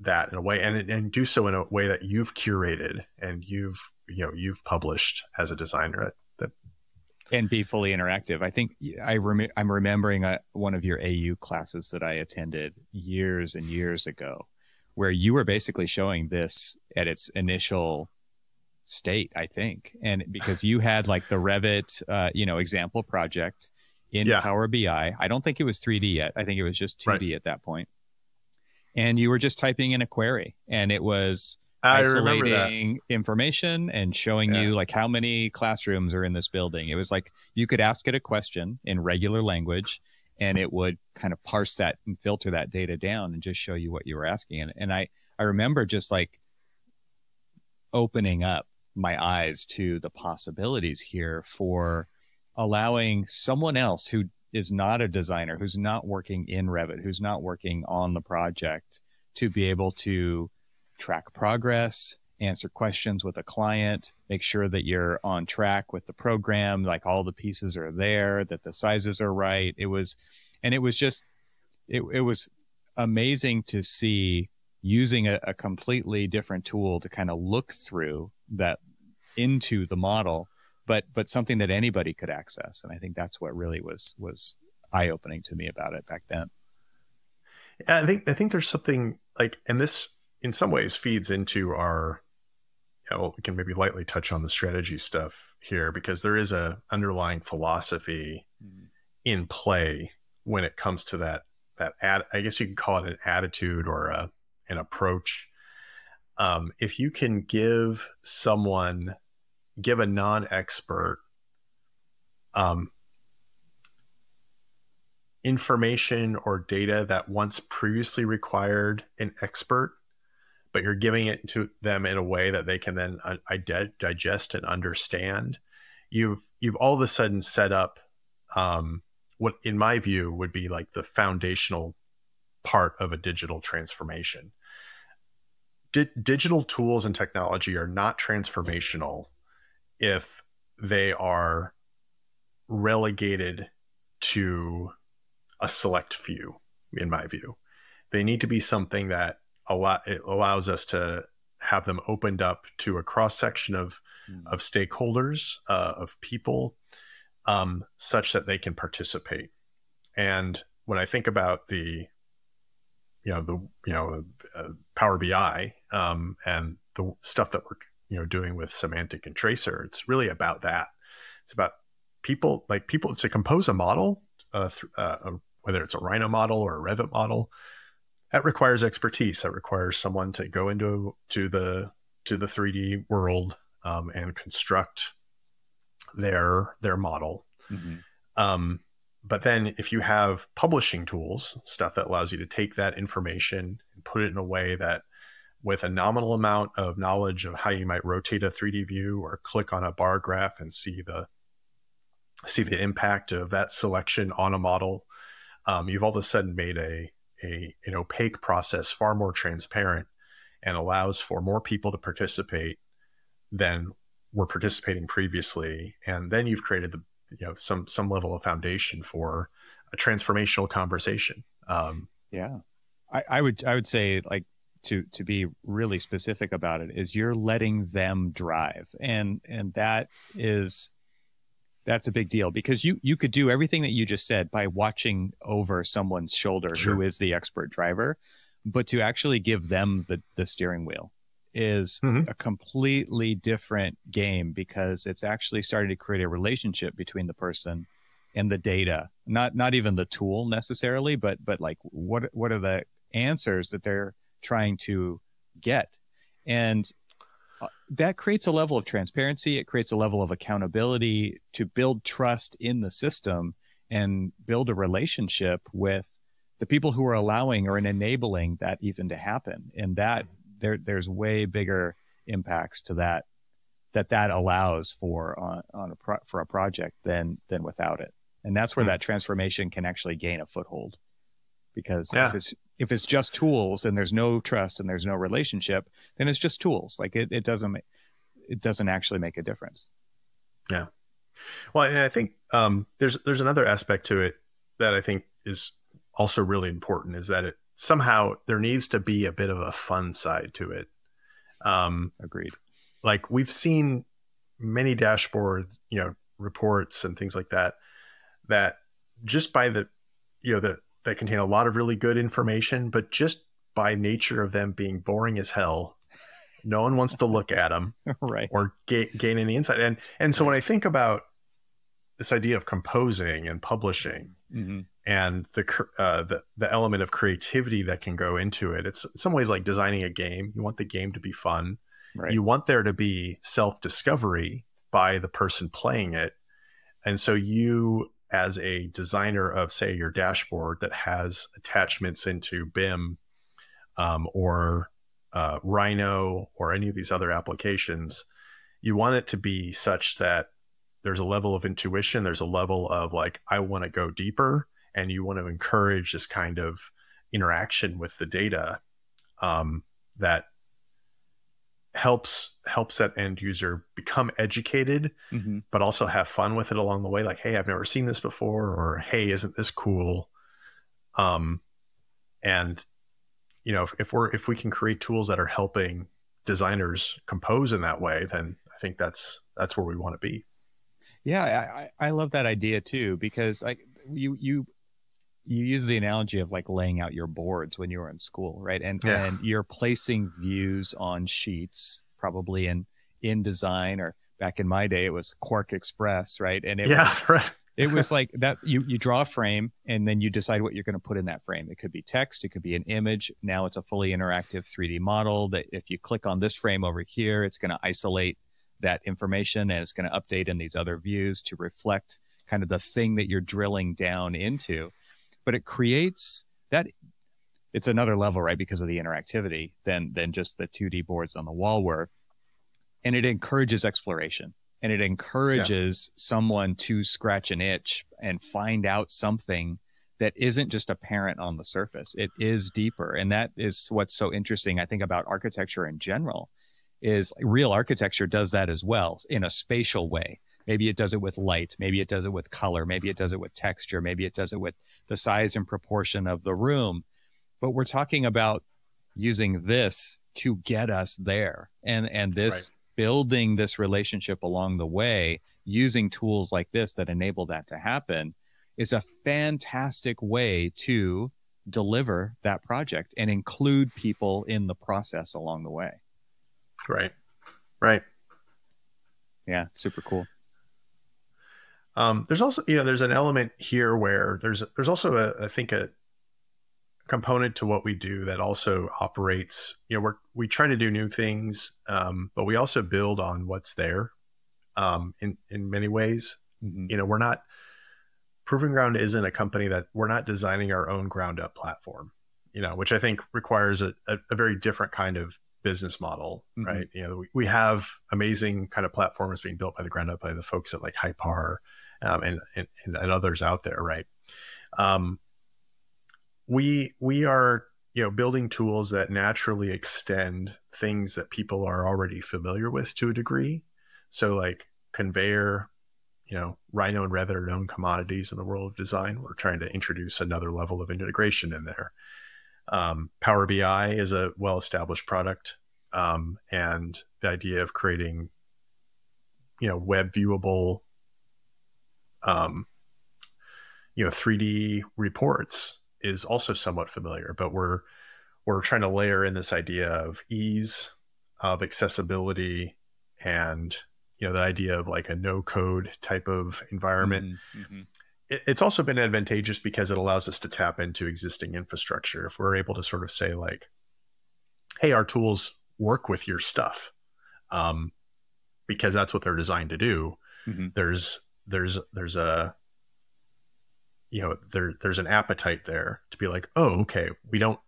that in a way and and do so in a way that you've curated and you've you know you've published as a designer that and be fully interactive. I think I rem- I'm remembering a, one of your AU classes that I attended years and years ago, where you were basically showing this at its initial state. I think, and because you had like the Revit, uh, you know, example project in Yeah. Power BI. I don't think it was 3D yet. I think it was just 2D Right. at that point. And you were just typing in a query, and it was I isolating information and showing yeah. you like how many classrooms are in this building. It was like you could ask it a question in regular language and it would kind of parse that and filter that data down and just show you what you were asking. And, and I, I remember just like opening up my eyes to the possibilities here for allowing someone else who is not a designer, who's not working in Revit, who's not working on the project to be able to track progress, answer questions with a client, make sure that you're on track with the program, like all the pieces are there, that the sizes are right. It was, and it was just, it, it was amazing to see using a, a completely different tool to kind of look through that into the model but but something that anybody could access and i think that's what really was was eye opening to me about it back then yeah, i think i think there's something like and this in some ways feeds into our you know, we can maybe lightly touch on the strategy stuff here because there is a underlying philosophy mm-hmm. in play when it comes to that that ad, I guess you could call it an attitude or a, an approach. Um, if you can give someone give a non-expert um, information or data that once previously required an expert, but you're giving it to them in a way that they can then uh, digest and understand. You've you've all of a sudden set up um, what, in my view, would be like the foundational part of a digital transformation. Di- digital tools and technology are not transformational if they are relegated to a select few, in my view. They need to be something that allow, it allows us to have them opened up to a cross section of, mm. of stakeholders, uh, of people, um, such that they can participate. And when I think about the, you know, the, you know, uh, Power BI um, and the stuff that we're you know doing with semantic and tracer it's really about that. It's about people like people to compose a model uh, th- uh, whether it's a rhino model or a revit model that requires expertise. That requires someone to go into to the to the 3d world um, and construct their their model. Mm-hmm. um, but then if you have publishing tools stuff that allows you to take that information and put it in a way that with a nominal amount of knowledge of how you might rotate a 3D view or click on a bar graph and see the see the impact of that selection on a model, um, you've all of a sudden made a, a an opaque process far more transparent and allows for more people to participate than were participating previously. And then you've created the you know some some level of foundation for a transformational conversation. Um, yeah, I, I would I would say like to to be really specific about it is you're letting them drive and and that is that's a big deal because you you could do everything that you just said by watching over someone's shoulder sure. who is the expert driver but to actually give them the the steering wheel is mm-hmm. a completely different game because it's actually starting to create a relationship between the person and the data not not even the tool necessarily but but like what what are the answers that they're trying to get. And uh, that creates a level of transparency. It creates a level of accountability to build trust in the system and build a relationship with the people who are allowing or enabling that even to happen. And that there, there's way bigger impacts to that that that allows for on, on a pro, for a project than than without it. And that's where mm. that transformation can actually gain a foothold because yeah. if it's if it's just tools and there's no trust and there's no relationship, then it's just tools. Like it, it doesn't it doesn't actually make a difference. Yeah. Well, and I think um, there's there's another aspect to it that I think is also really important is that it somehow there needs to be a bit of a fun side to it. Um, Agreed. Like we've seen many dashboards, you know, reports and things like that, that just by the, you know, the that contain a lot of really good information, but just by nature of them being boring as hell, no one wants to look at them right or ga- gain any insight. And and so when I think about this idea of composing and publishing mm-hmm. and the, uh, the the element of creativity that can go into it. It's in some ways like designing a game. You want the game to be fun. Right. You want there to be self discovery by the person playing it, and so you, as a designer of say your dashboard that has attachments into BIM um, or uh, Rhino or any of these other applications, you want it to be such that there's a level of intuition there's a level of like i want to go deeper and you want to encourage this kind of interaction with the data um, that helps helps that end user become educated mm-hmm. but also have fun with it along the way. Like hey i've never seen this before or hey isn't this cool? Um and you know if, if we're if we can create tools that are helping designers compose in that way then i think that's that's where we want to be. Yeah, I, I love that idea too because like you you you use the analogy of like laying out your boards when you were in school, right? And yeah. and you're placing views on sheets, probably in InDesign or back in my day it was QuarkXPress, right? And it yeah, was, right. it was like that you you draw a frame and then you decide what you're going to put in that frame. It could be text, it could be an image. Now it's a fully interactive 3D model that if you click on this frame over here, it's going to isolate that information and it's going to update in these other views to reflect kind of the thing that you're drilling down into. But it creates that it's another level, right? Because of the interactivity than than just the 2D boards on the wall were. And it encourages exploration and it encourages yeah. someone to scratch an itch and find out something that isn't just apparent on the surface. It is deeper. And that is what's so interesting, I think, about architecture in general is real architecture does that as well in a spatial way. Maybe it does it with light. Maybe it does it with color. Maybe it does it with texture. Maybe it does it with the size and proportion of the room. But we're talking about using this to get us there and, and this right. building this relationship along the way using tools like this that enable that to happen is a fantastic way to deliver that project and include people in the process along the way. Right. Right. Yeah, super cool. Um, there's also, you know, there's an element here where there's there's also a I think a component to what we do that also operates. You know, we we try to do new things, um, but we also build on what's there. Um, in in many ways, mm-hmm. you know, we're not Proving Ground isn't a company that we're not designing our own ground up platform. You know, which I think requires a, a, a very different kind of business model, mm-hmm. right? You know, we, we have amazing kind of platforms being built by the ground up by the folks at like Hypar um, and, and, and others out there, right? Um, we we are you know building tools that naturally extend things that people are already familiar with to a degree. So like conveyor, you know, Rhino and Revit are known commodities in the world of design. We're trying to introduce another level of integration in there. Um, Power BI is a well established product. Um, and the idea of creating, you know, web viewable, um, you know, 3D reports is also somewhat familiar, but we're, we're trying to layer in this idea of ease, of accessibility, and you know the idea of like a no code type of environment mm-hmm, mm-hmm it's also been advantageous because it allows us to tap into existing infrastructure. If we're able to sort of say like, "Hey, our tools work with your stuff," um, because that's what they're designed to do. Mm-hmm. There's there's there's a you know there there's an appetite there to be like, "Oh, okay, we don't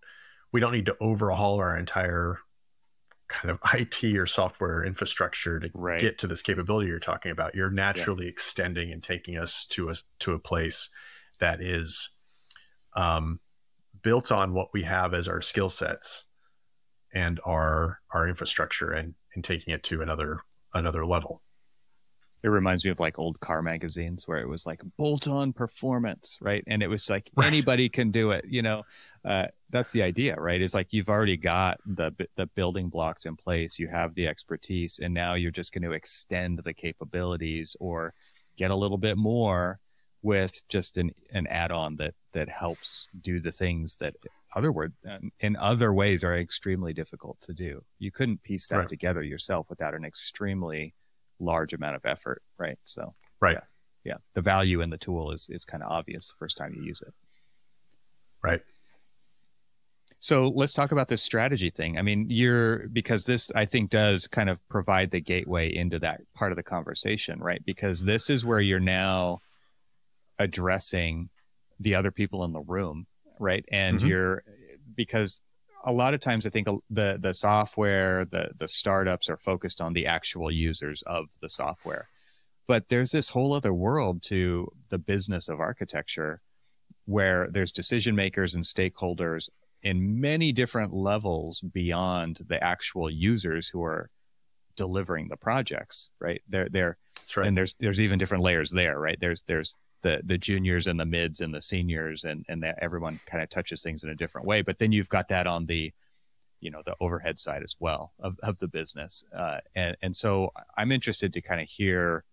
we don't need to overhaul our entire kind of IT or software infrastructure to right. get to this capability you're talking about. You're naturally yeah. extending and taking us to a to a place that is um, built on what we have as our skill sets and our our infrastructure and and taking it to another another level it reminds me of like old car magazines where it was like bolt on performance right and it was like right. anybody can do it you know uh, that's the idea right is like you've already got the the building blocks in place you have the expertise and now you're just going to extend the capabilities or get a little bit more with just an, an add-on that that helps do the things that other word in other ways are extremely difficult to do you couldn't piece that right. together yourself without an extremely large amount of effort, right? So right, yeah. yeah, the value in the tool is is kind of obvious the first time you use it. Right. So let's talk about this strategy thing. I mean, you're because this I think does kind of provide the gateway into that part of the conversation, right? Because this is where you're now addressing the other people in the room, right? And mm-hmm. you're because a lot of times I think the the software, the the startups are focused on the actual users of the software. But there's this whole other world to the business of architecture where there's decision makers and stakeholders in many different levels beyond the actual users who are delivering the projects, right? They're they're right. and there's there's even different layers there, right? There's there's the the juniors and the mids and the seniors and and that everyone kind of touches things in a different way but then you've got that on the you know the overhead side as well of, of the business uh, and and so i'm interested to kind of hear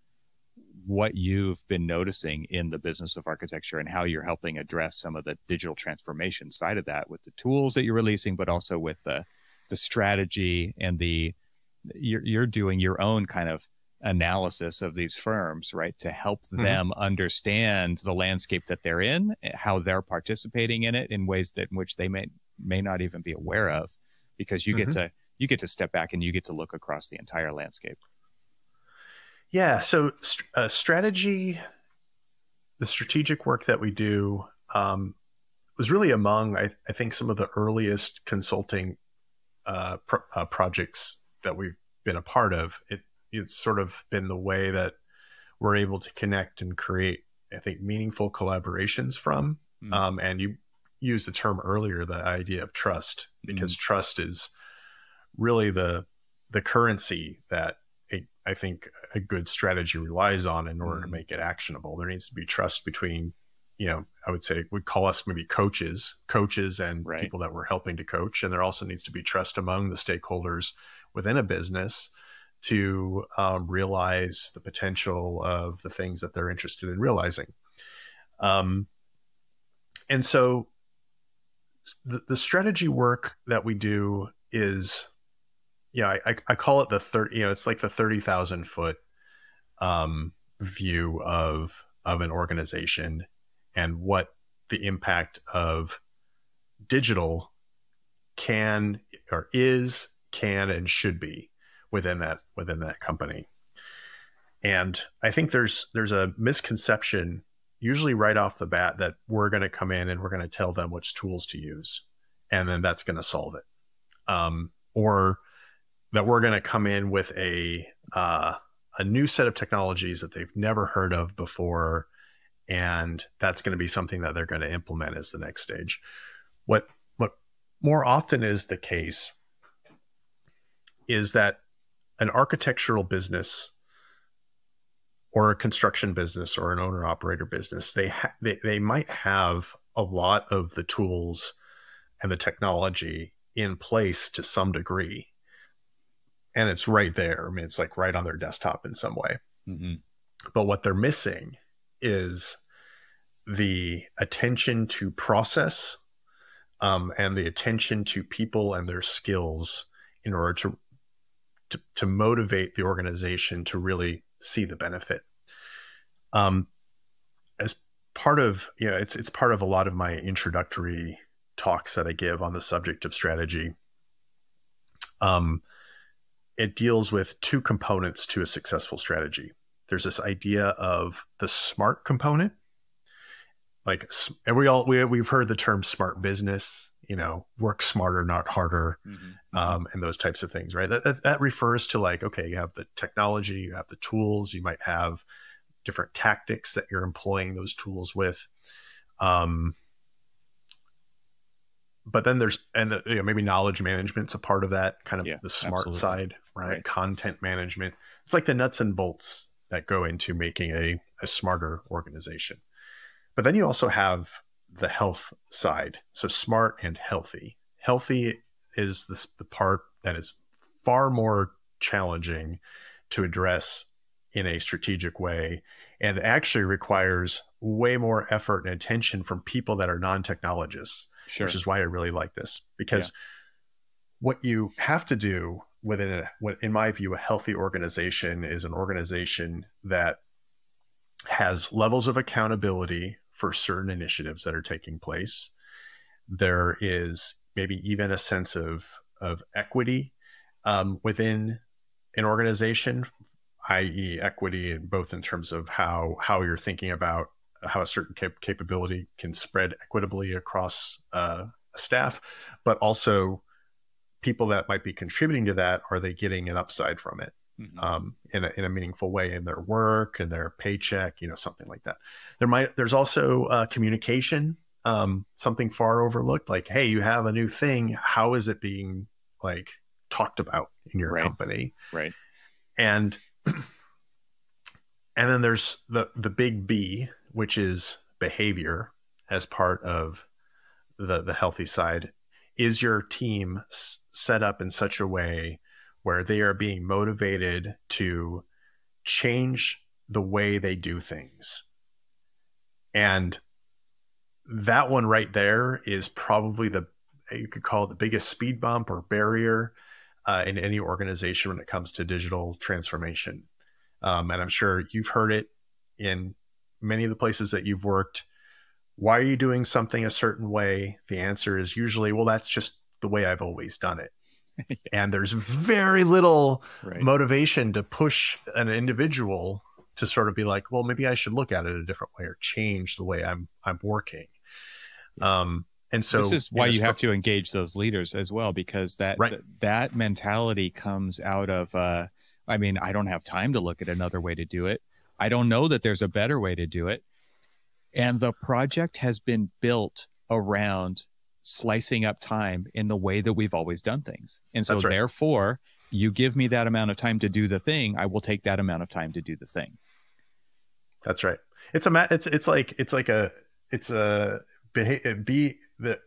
what you've been noticing in the business of architecture and how you're helping address some of the digital transformation side of that with the tools that you're releasing but also with the the strategy and the you're, you're doing your own kind of analysis of these firms, right, to help mm-hmm. them understand the landscape that they're in, how they're participating in it in ways that in which they may may not even be aware of, because you mm-hmm. get to you get to step back and you get to look across the entire landscape. Yeah. So, uh, strategy, the strategic work that we do um, was really among, I, I, think, some of the earliest consulting uh, pro- uh, projects that we've been a part of. It it's sort of been the way that we're able to connect and create, I think, meaningful collaborations from. Mm. Um, and you used the term earlier, the idea of trust, because mm. trust is really the the currency that a, I think a good strategy relies on in order mm. to make it actionable. There needs to be trust between, you know, I would say would call us maybe coaches, coaches and right. people that we're helping to coach. And there also needs to be trust among the stakeholders within a business to um, realize the potential of the things that they're interested in realizing. Um, and so the, the strategy work that we do is, yeah, I, I call it the 30, you know, it's like the 30,000 foot um, view of, of an organization and what the impact of digital can or is, can, and should be within that within that company. And I think there's there's a misconception usually right off the bat that we're going to come in and we're going to tell them which tools to use, and then that's going to solve it, um, or that we're going to come in with a uh, a new set of technologies that they've never heard of before, and that's going to be something that they're going to implement as the next stage. What what more often is the case is that an architectural business or a construction business or an owner operator business they, ha- they they might have a lot of the tools and the technology in place to some degree. And it's right there. I mean it's like right on their desktop in some way. Mm-hmm. but what they're missing is the attention to process um, and the attention to people and their skills in order to to, to motivate the organization to really see the benefit. Um, as part of, you know, it's, it's part of a lot of my introductory talks that I give on the subject of strategy. Um, it deals with two components to a successful strategy. There's this idea of the smart component, like, and we all we we've heard the term smart business you know work smarter not harder mm-hmm. um, and those types of things right that, that, that refers to like okay you have the technology you have the tools you might have different tactics that you're employing those tools with um, but then there's and the, you know, maybe knowledge management's a part of that kind of yeah, the smart absolutely. side right? right? content management it's like the nuts and bolts that go into making a, a smarter organization but then you also have the health side. So smart and healthy. Healthy is this, the part that is far more challenging to address in a strategic way and actually requires way more effort and attention from people that are non-technologists sure. which is why i really like this because yeah. what you have to do within a what in my view a healthy organization is an organization that has levels of accountability for certain initiatives that are taking place. There is maybe even a sense of of equity um, within an organization, i.e., equity, both in terms of how how you're thinking about how a certain cap- capability can spread equitably across uh, staff, but also people that might be contributing to that are they getting an upside from it mm-hmm. um, in, a, in a meaningful way in their work and their paycheck you know something like that. There might there's also uh, communication um, something far overlooked like hey you have a new thing. How is it being like talked about in your right. company? Right. And and then there's the the big b which is behavior as part of the the healthy side. Is your team s- set up in such a way where they are being motivated to change the way they do things and that one right there is probably the you could call it the biggest speed bump or barrier uh, in any organization when it comes to digital transformation um, and i'm sure you've heard it in many of the places that you've worked why are you doing something a certain way? The answer is usually, well, that's just the way I've always done it. Yeah. And there's very little right. motivation to push an individual to sort of be like, well, maybe I should look at it a different way or change the way I'm I'm working. Um, and so this is why you have to engage those leaders as well, because that right. th- that mentality comes out of. Uh, I mean, I don't have time to look at another way to do it. I don't know that there's a better way to do it. And the project has been built around slicing up time in the way that we've always done things. And so, right. therefore, you give me that amount of time to do the thing, I will take that amount of time to do the thing. That's right. It's a it's it's like it's like a it's a B the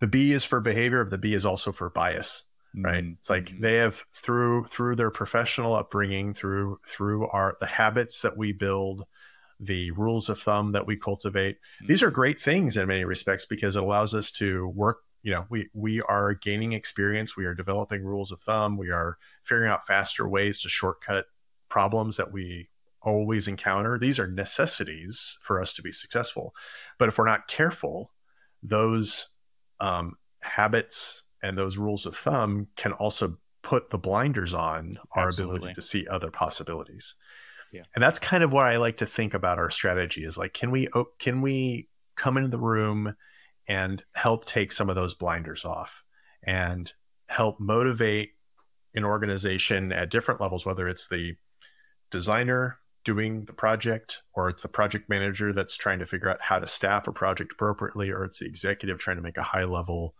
the B is for behavior, the B is also for bias, right? Mm-hmm. It's like they have through through their professional upbringing, through through our the habits that we build, the rules of thumb that we cultivate. Mm-hmm. These are great things in many respects because it allows us to work. You know, we we are gaining experience. We are developing rules of thumb. We are figuring out faster ways to shortcut problems that we always encounter. These are necessities for us to be successful. But if we're not careful, those um, habits and those rules of thumb can also put the blinders on our Absolutely. ability to see other possibilities. Yeah. And that's kind of what I like to think about our strategy is like, can we, can we come into the room and help take some of those blinders off and help motivate an organization at different levels, whether it's the designer doing the project or it's the project manager that's trying to figure out how to staff a project appropriately or it's the executive trying to make a high level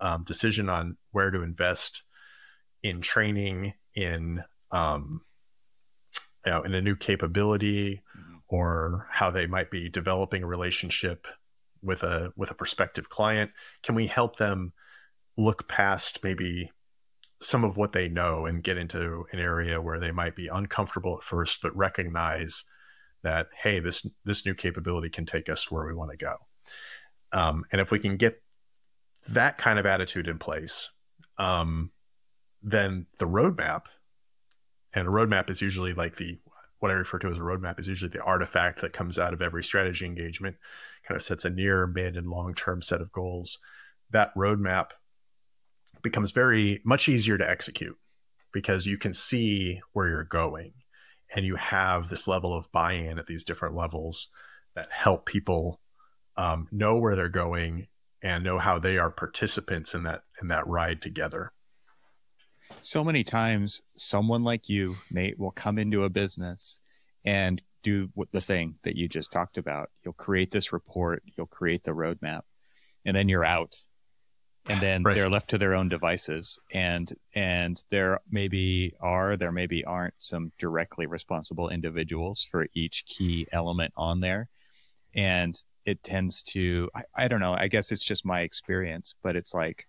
um, decision on where to invest in training in um, you know, in a new capability mm-hmm. or how they might be developing a relationship with a with a prospective client can we help them look past maybe some of what they know and get into an area where they might be uncomfortable at first but recognize that hey this this new capability can take us where we want to go um, and if we can get that kind of attitude in place um, then the roadmap and a roadmap is usually like the what I refer to as a roadmap is usually the artifact that comes out of every strategy engagement, kind of sets a near, mid, and long term set of goals. That roadmap becomes very much easier to execute because you can see where you're going and you have this level of buy in at these different levels that help people um, know where they're going and know how they are participants in that in that ride together so many times someone like you, Nate, will come into a business and do the thing that you just talked about. You'll create this report, you'll create the roadmap, and then you're out. And then right. they're left to their own devices. And and there maybe are, there maybe aren't some directly responsible individuals for each key element on there. And it tends to I, I don't know, I guess it's just my experience, but it's like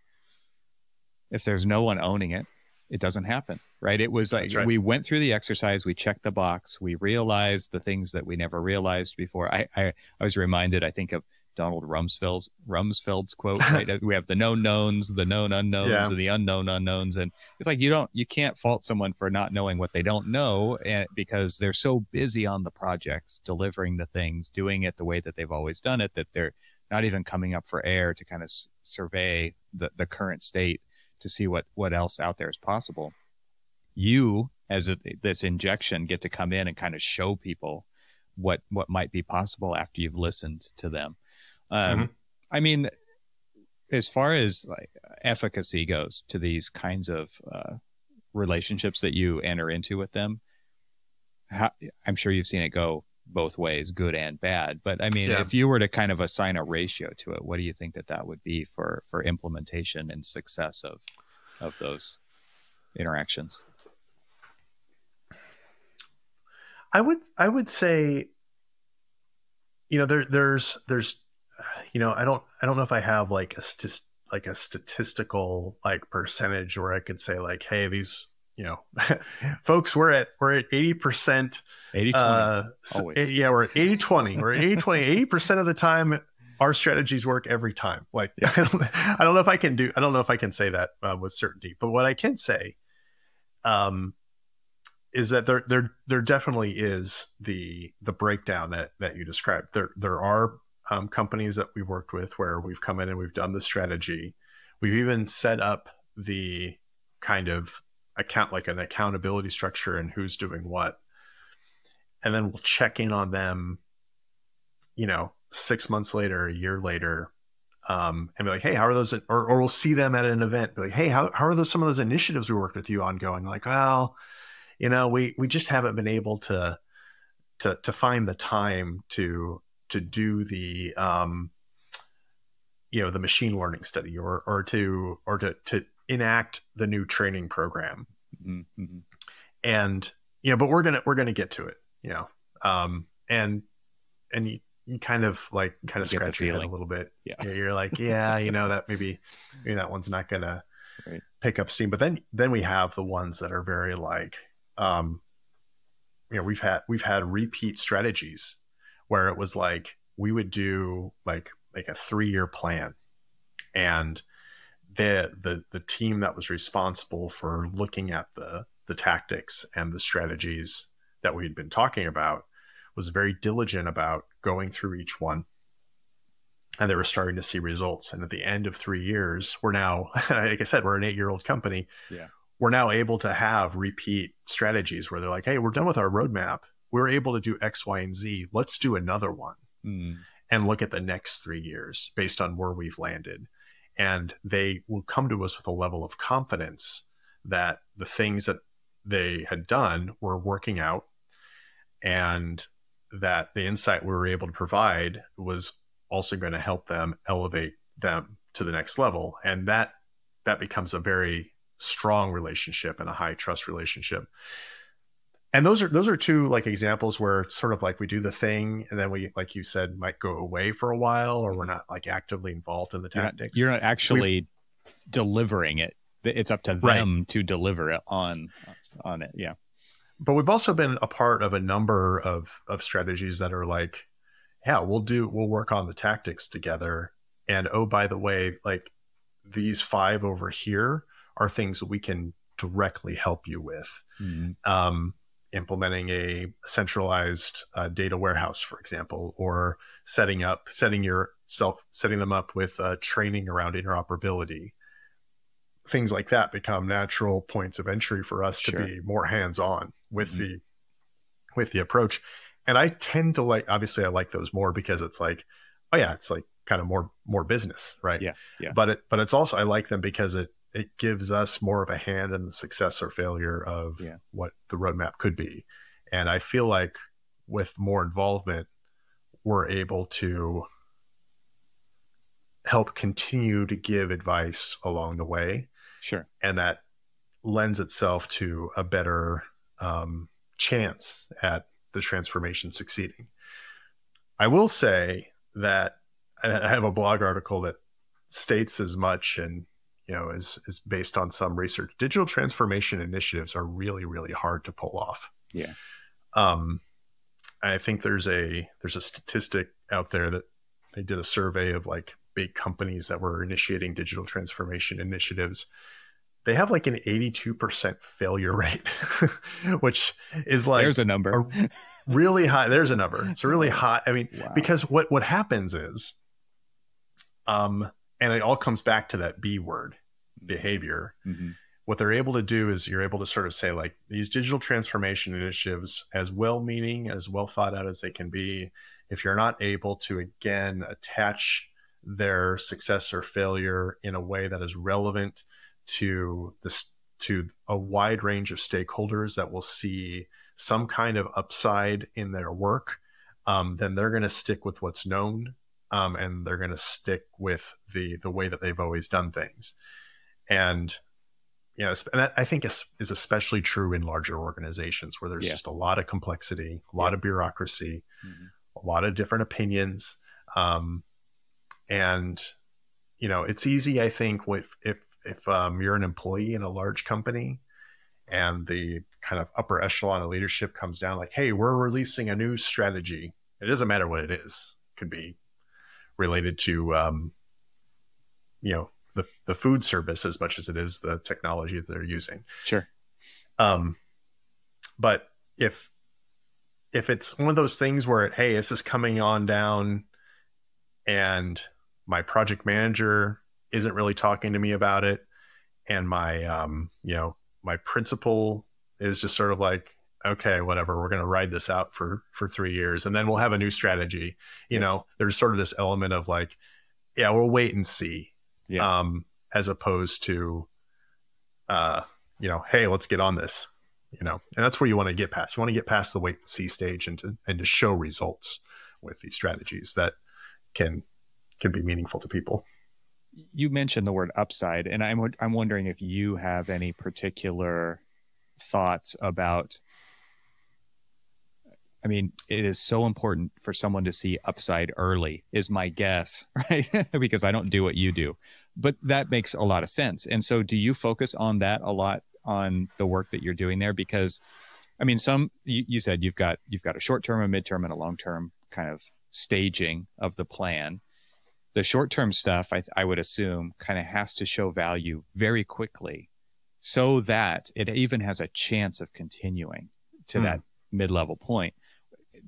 if there's no one owning it, it doesn't happen right it was like right. we went through the exercise we checked the box we realized the things that we never realized before I, I i was reminded i think of Donald Rumsfeld's Rumsfeld's quote. Right? we have the known knowns, the known unknowns, yeah. and the unknown unknowns, and it's like you don't you can't fault someone for not knowing what they don't know, and because they're so busy on the projects, delivering the things, doing it the way that they've always done it, that they're not even coming up for air to kind of s- survey the the current state to see what what else out there is possible. You as a, this injection get to come in and kind of show people what what might be possible after you've listened to them. Um, mm-hmm. I mean, as far as like efficacy goes to these kinds of uh, relationships that you enter into with them, how, I'm sure you've seen it go both ways, good and bad. But I mean, yeah. if you were to kind of assign a ratio to it, what do you think that that would be for for implementation and success of of those interactions? I would I would say, you know, there there's there's, you know, I don't I don't know if I have like a st- like a statistical like percentage where I could say like, hey, these you know, folks, we're at we're at eighty percent. 80 uh, yeah, we're at 80 20. We're at 80 20. 80% of the time, our strategies work every time. Like, yeah. I, don't, I, don't, know if I can do, I don't know if I can say that uh, with certainty, but what I can say um, is that there there there definitely is the the breakdown that that you described. There there are um, companies that we've worked with where we've come in and we've done the strategy. We've even set up the kind of account like an accountability structure and who's doing what, and then we'll check in on them. You know, six months later, a year later, um, and be like, hey, how are those? Or, or we'll see them at an event, be like, hey, how, how are those some of those initiatives we worked with you on going? Like, well, you know we we just haven't been able to to to find the time to to do the um you know the machine learning study or or to or to to enact the new training program mm-hmm. mm-hmm. and you know but we're gonna we're gonna get to it you know um and and you, you kind of like kind of scratch your head a little bit yeah you're like yeah you know that maybe maybe that one's not gonna right. pick up steam but then then we have the ones that are very like um, you know, we've had we've had repeat strategies where it was like we would do like like a three year plan, and the the the team that was responsible for looking at the the tactics and the strategies that we had been talking about was very diligent about going through each one and they were starting to see results and at the end of three years we're now like i said we're an eight year old company yeah we're now able to have repeat strategies where they're like, hey, we're done with our roadmap. We're able to do X, Y, and Z. Let's do another one mm. and look at the next three years based on where we've landed. And they will come to us with a level of confidence that the things that they had done were working out and that the insight we were able to provide was also going to help them elevate them to the next level. And that that becomes a very strong relationship and a high trust relationship and those are those are two like examples where it's sort of like we do the thing and then we like you said might go away for a while or we're not like actively involved in the tactics you're not, you're not actually We've, delivering it it's up to them right. to deliver it on on it yeah but we've also been a part of a number of of strategies that are like yeah we'll do we'll work on the tactics together and oh by the way like these five over here are things that we can directly help you with. Mm-hmm. Um, implementing a centralized uh, data warehouse, for example, or setting up, setting yourself, setting them up with uh, training around interoperability. Things like that become natural points of entry for us to be more hands-on with mm-hmm. the with the approach. And I tend to like, obviously, I like those more because it's like, oh yeah, it's like kind of more more business, right? Yeah, yeah. But it, but it's also I like them because it it gives us more of a hand in the success or failure of yeah. what the roadmap could be. And I feel like with more involvement, we're able to help continue to give advice along the way. Sure. And that lends itself to a better um, chance at the transformation succeeding. I will say that I have a blog article that states as much and you know, is is based on some research. Digital transformation initiatives are really, really hard to pull off. Yeah. Um, I think there's a there's a statistic out there that they did a survey of like big companies that were initiating digital transformation initiatives they have like an 82% failure rate, which is like there's a number a really high. There's a number. It's really high. I mean, wow. because what, what happens is, um, and it all comes back to that B word behavior. Mm-hmm. What they're able to do is you're able to sort of say like these digital transformation initiatives, as well meaning, as well thought out as they can be, if you're not able to again attach their success or failure in a way that is relevant to this to a wide range of stakeholders that will see some kind of upside in their work, um, then they're going to stick with what's known, um, and they're going to stick with the the way that they've always done things. And you know, and that I think is, is especially true in larger organizations where there's yeah. just a lot of complexity, a lot yeah. of bureaucracy, mm-hmm. a lot of different opinions, um, and you know, it's easy. I think if if if um, you're an employee in a large company and the kind of upper echelon of leadership comes down like hey we're releasing a new strategy it doesn't matter what it is it could be related to um, you know the, the food service as much as it is the technology that they're using. Sure. Um, but if if it's one of those things where hey this is coming on down and my project manager isn't really talking to me about it and my um you know my principal is just sort of like okay whatever we're going to ride this out for for 3 years and then we'll have a new strategy you yeah. know there's sort of this element of like yeah we'll wait and see yeah. um as opposed to uh you know hey let's get on this you know and that's where you want to get past you want to get past the wait and see stage and to and to show results with these strategies that can can be meaningful to people you mentioned the word upside, and I'm I'm wondering if you have any particular thoughts about. I mean, it is so important for someone to see upside early, is my guess, right? because I don't do what you do, but that makes a lot of sense. And so, do you focus on that a lot on the work that you're doing there? Because, I mean, some you, you said you've got you've got a short term, a midterm, and a long term kind of staging of the plan the short term stuff, I, I would assume, kind of has to show value very quickly so that it even has a chance of continuing to hmm. that mid level point.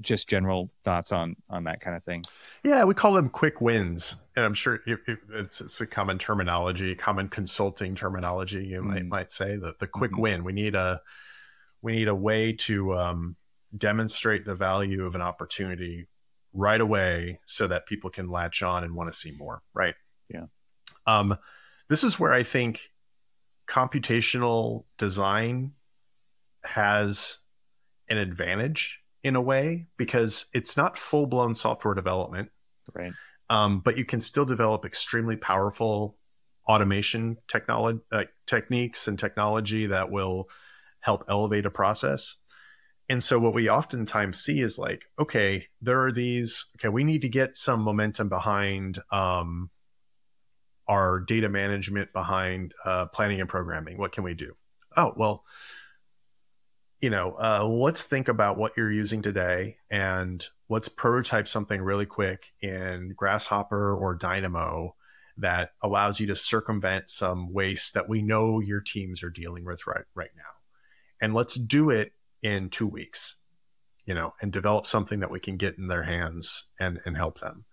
Just general thoughts on on that kind of thing. Yeah, we call them quick wins, and I'm sure it, it, it's it's a common terminology, common consulting terminology. You mm. might might say that the quick mm-hmm. win. We need a we need a way to um, demonstrate the value of an opportunity right away so that people can latch on and want to see more right yeah um, this is where i think computational design has an advantage in a way because it's not full-blown software development right um, but you can still develop extremely powerful automation technology uh, techniques and technology that will help elevate a process and so what we oftentimes see is like, okay, there are these, okay, we need to get some momentum behind um, our data management, behind uh, planning and programming. What can we do? Oh, well, you know, uh, let's think about what you're using today and let's prototype something really quick in Grasshopper or Dynamo that allows you to circumvent some waste that we know your teams are dealing with right right now. And let's do it in two weeks, you know, and develop something that we can get in their hands and and help them.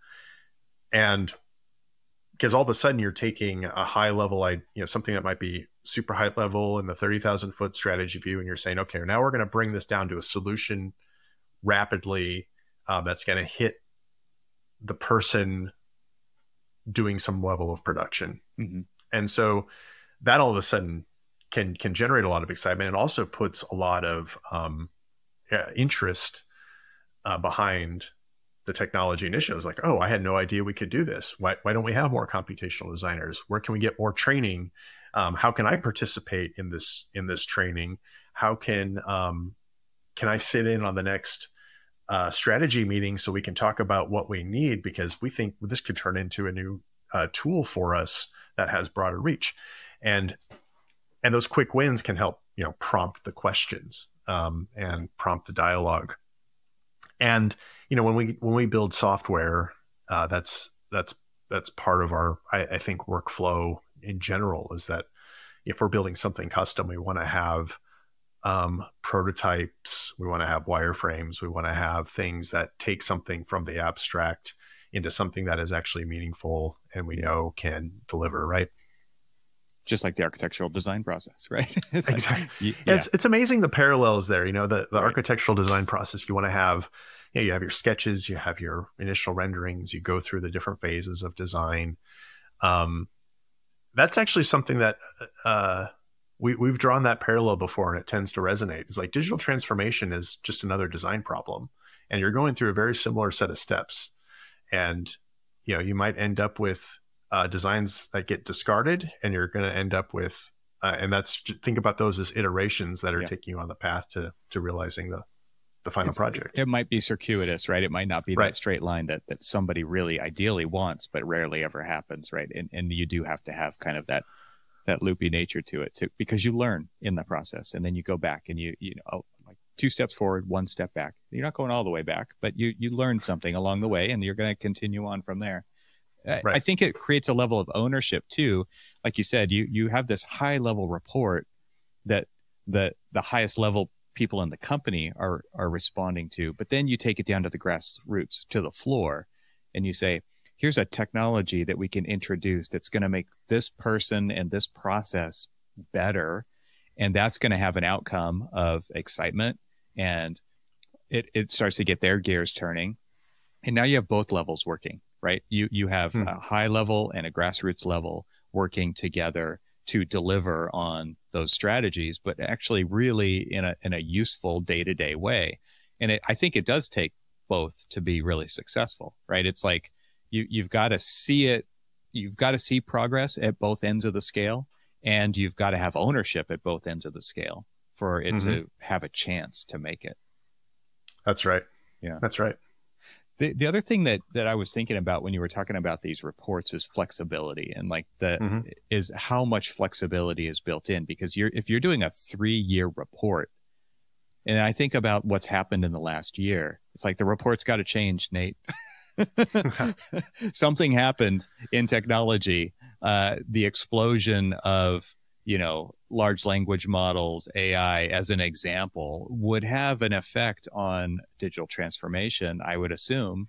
And because all of a sudden you're taking a high level, I you know, something that might be super high level and the thirty thousand foot strategy view, and you're saying, okay, now we're going to bring this down to a solution rapidly uh, that's going to hit the person doing some level of production. Mm-hmm. And so that all of a sudden can can generate a lot of excitement and also puts a lot of um, interest uh, behind the technology initiatives. Like, oh, I had no idea we could do this. Why why don't we have more computational designers? Where can we get more training? Um, how can I participate in this in this training? How can um, can I sit in on the next uh, strategy meeting so we can talk about what we need because we think this could turn into a new uh, tool for us that has broader reach. And and those quick wins can help you know prompt the questions um, and prompt the dialogue and you know when we when we build software uh, that's that's that's part of our I, I think workflow in general is that if we're building something custom, we want to have um, prototypes, we want to have wireframes, we want to have things that take something from the abstract into something that is actually meaningful and we know can deliver, right? Just like the architectural design process, right? it's exactly. Like, yeah. It's, it's amazing the parallels there. You know, the, the right. architectural design process, you want to have, you, know, you have your sketches, you have your initial renderings, you go through the different phases of design. Um, that's actually something that uh, we, we've drawn that parallel before and it tends to resonate. It's like digital transformation is just another design problem. And you're going through a very similar set of steps. And, you know, you might end up with uh, designs that get discarded and you're going to end up with, uh, and that's think about those as iterations that are yeah. taking you on the path to, to realizing the, the final it's, project. It might be circuitous, right? It might not be right. that straight line that that somebody really ideally wants, but rarely ever happens, right? And and you do have to have kind of that that loopy nature to it too, because you learn in the process, and then you go back and you you know like two steps forward, one step back. You're not going all the way back, but you you learn something along the way, and you're going to continue on from there. Right. I think it creates a level of ownership too. Like you said, you you have this high level report that the the highest level people in the company are are responding to but then you take it down to the grassroots to the floor and you say here's a technology that we can introduce that's going to make this person and this process better and that's going to have an outcome of excitement and it, it starts to get their gears turning and now you have both levels working right you you have hmm. a high level and a grassroots level working together to deliver on those strategies, but actually really in a in a useful day to day way. And it, I think it does take both to be really successful, right? It's like you you've got to see it, you've got to see progress at both ends of the scale, and you've got to have ownership at both ends of the scale for it mm-hmm. to have a chance to make it. That's right. Yeah, that's right. The the other thing that that I was thinking about when you were talking about these reports is flexibility and like the mm-hmm. is how much flexibility is built in because you're if you're doing a 3-year report and I think about what's happened in the last year it's like the report's got to change Nate something happened in technology uh, the explosion of you know large language models, AI, as an example, would have an effect on digital transformation, I would assume,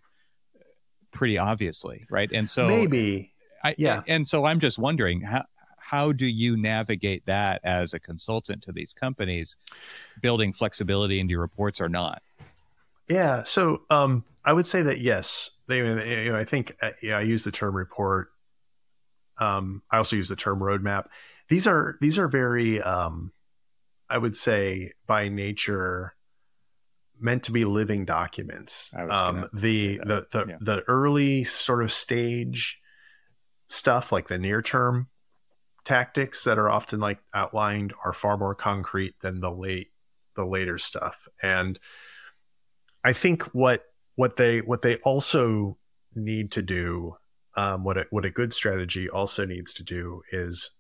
pretty obviously, right? And so maybe, I, yeah. And so I'm just wondering how how do you navigate that as a consultant to these companies, building flexibility into your reports or not? Yeah. So um, I would say that yes. They, you know, I think uh, yeah, I use the term report. Um, I also use the term roadmap these are these are very um, I would say by nature meant to be living documents. Um, the, the the yeah. the early sort of stage stuff, like the near term tactics that are often like outlined, are far more concrete than the late the later stuff. And I think what what they what they also need to do, um, what a, what a good strategy also needs to do is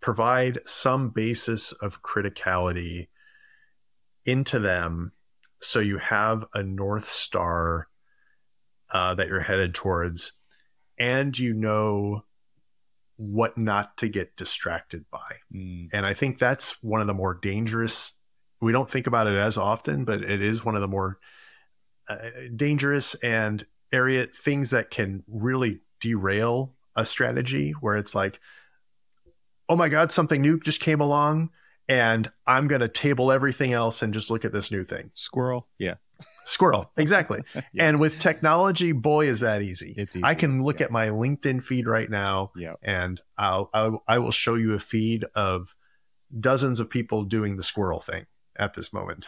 provide some basis of criticality into them so you have a north star uh, that you're headed towards and you know what not to get distracted by mm. and i think that's one of the more dangerous we don't think about it as often but it is one of the more uh, dangerous and area things that can really derail a strategy where it's like oh my God, something new just came along and I'm going to table everything else and just look at this new thing. Squirrel. Yeah. Squirrel. Exactly. yeah. And with technology, boy, is that easy. It's easy. I can look yeah. at my LinkedIn feed right now yeah. and I'll, I'll, I will show you a feed of dozens of people doing the squirrel thing at this moment.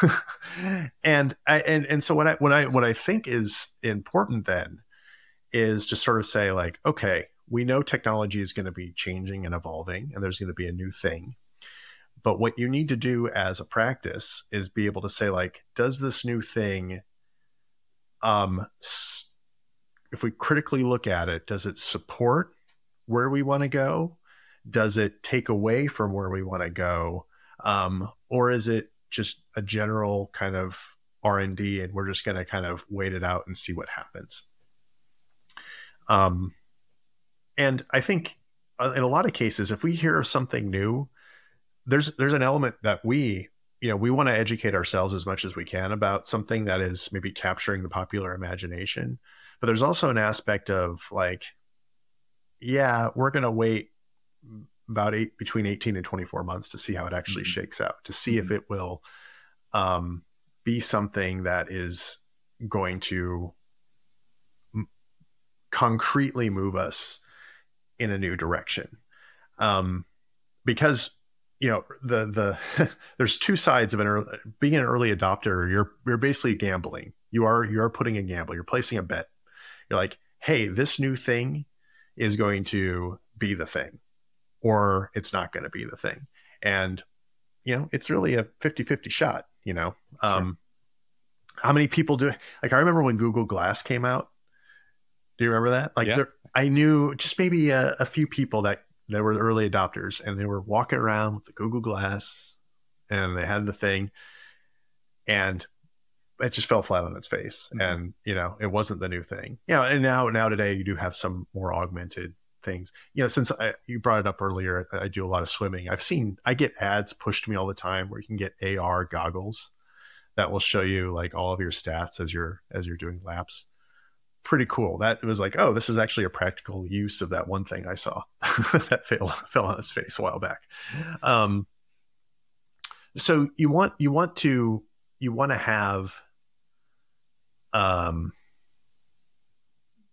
and I, and and so what I what I what I think is important then is to sort of say like, okay, we know technology is going to be changing and evolving, and there's going to be a new thing. But what you need to do as a practice is be able to say, like, does this new thing, um, if we critically look at it, does it support where we want to go? Does it take away from where we want to go? Um, or is it just a general kind of R and D, and we're just going to kind of wait it out and see what happens? Um, and I think uh, in a lot of cases, if we hear something new, there's there's an element that we you know we want to educate ourselves as much as we can about something that is maybe capturing the popular imagination but there's also an aspect of like yeah we're going to wait about eight between 18 and 24 months to see how it actually mm-hmm. shakes out to see mm-hmm. if it will um, be something that is going to m- concretely move us in a new direction. Um, because you know the the there's two sides of an early, being an early adopter you're you're basically gambling. You are you are putting a gamble. You're placing a bet. You're like hey this new thing is going to be the thing or it's not going to be the thing. And you know it's really a 50-50 shot you know? Um how many people do like i remember when google glass came out do you remember that? Like yeah. there, i knew just maybe a, a few people that that were early adopters and they were walking around with the google glass and they had the thing and it just fell flat on its face mm-hmm. and you know it wasn't the new thing. Yeah and now now today you do have some more augmented things. You know since I, you brought it up earlier i do a lot of swimming. I've seen i get ads pushed to me all the time where you can get ar goggles that will show you like all of your stats as you're as you're doing laps pretty cool that was like oh this is actually a practical use of that one thing i saw that fell fell on its face a while back um so you want you want to you want to have um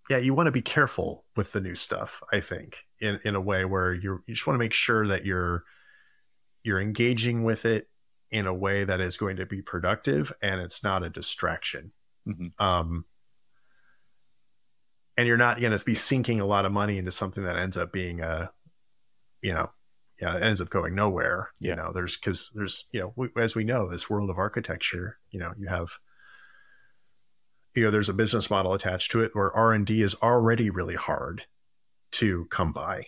yeah, you want to be careful with the new stuff, I think, in, in a way where you're, you just want to make sure that you're, you're engaging with it in a way that is going to be productive and it's not a distraction. Mm-hmm. Um, and you're not going to be sinking a lot of money into something that ends up being a, you know, yeah, it ends up going nowhere. Yeah. You know, there's because there's, you know, we, as we know, this world of architecture, you know, you have you know there's a business model attached to it where r&d is already really hard to come by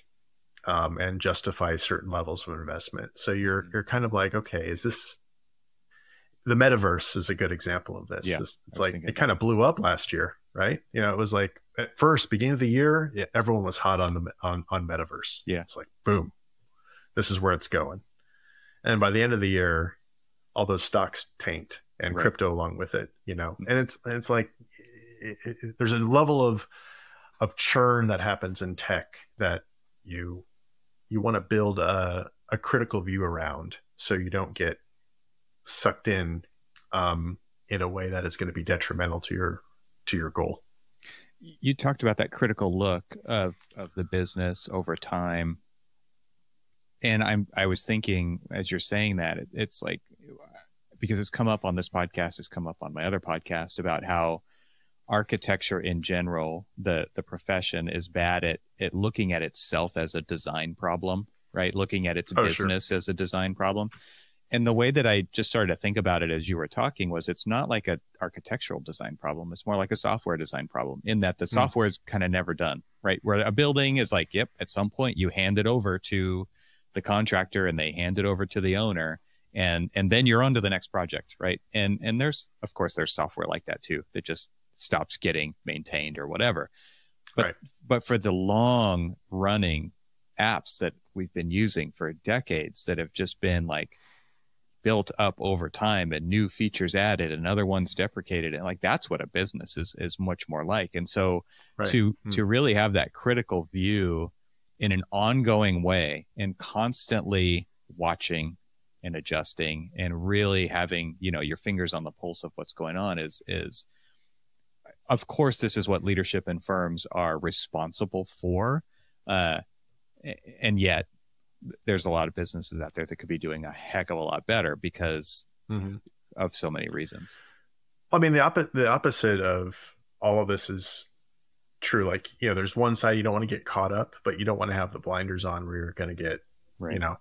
um, and justify certain levels of investment so you're mm-hmm. you're kind of like okay is this the metaverse is a good example of this yeah, it's, it's like it kind of blew up last year right? You know it was like at first beginning of the year yeah, everyone was hot on the on, on metaverse. Yeah. It's like boom this is where it's going. And by the end of the year all those stocks tanked and right. crypto along with it you know? And it's it's like it, it, there's a level of of churn that happens in tech that you you want to build a, a critical view around so you don't get sucked in um, in a way that is going to be detrimental to your to your goal you talked about that critical look of of the business over time and i'm i was thinking as you're saying that it, it's like because it's come up on this podcast, it's come up on my other podcast about how architecture in general, the the profession is bad at at looking at itself as a design problem, right? Looking at its oh, business sure. as a design problem. And the way that I just started to think about it as you were talking was it's not like an architectural design problem. It's more like a software design problem in that the mm. software is kind of never done, right? Where a building is like, yep, at some point you hand it over to the contractor and they hand it over to the owner and and then you're on to the next project right and and there's of course there's software like that too that just stops getting maintained or whatever but right. but for the long running apps that we've been using for decades that have just been like built up over time and new features added and other ones deprecated and like that's what a business is is much more like and so right. to hmm. to really have that critical view in an ongoing way and constantly watching and adjusting and really having you know your fingers on the pulse of what's going on is is of course this is what leadership and firms are responsible for uh, and yet there's a lot of businesses out there that could be doing a heck of a lot better because mm-hmm. of so many reasons i mean the, op- the opposite of all of this is true like you know there's one side you don't want to get caught up but you don't want to have the blinders on where you're going to get right. you know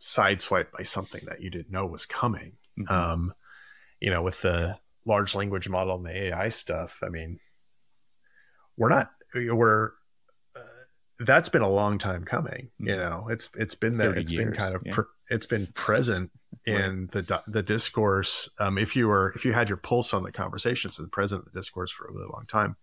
sideswiped by something that you didn't know was coming. Mm-hmm. Um, you know, with the large language model and the AI stuff, I mean, we're not, we're, that's been a long time coming. You mm-hmm. know, it's, it's been there. It's years, been kind of, yeah. pre- it's been present in right. the, the discourse. Um, if you were, if you had your pulse on the conversations, it's been present in the discourse for a really long time.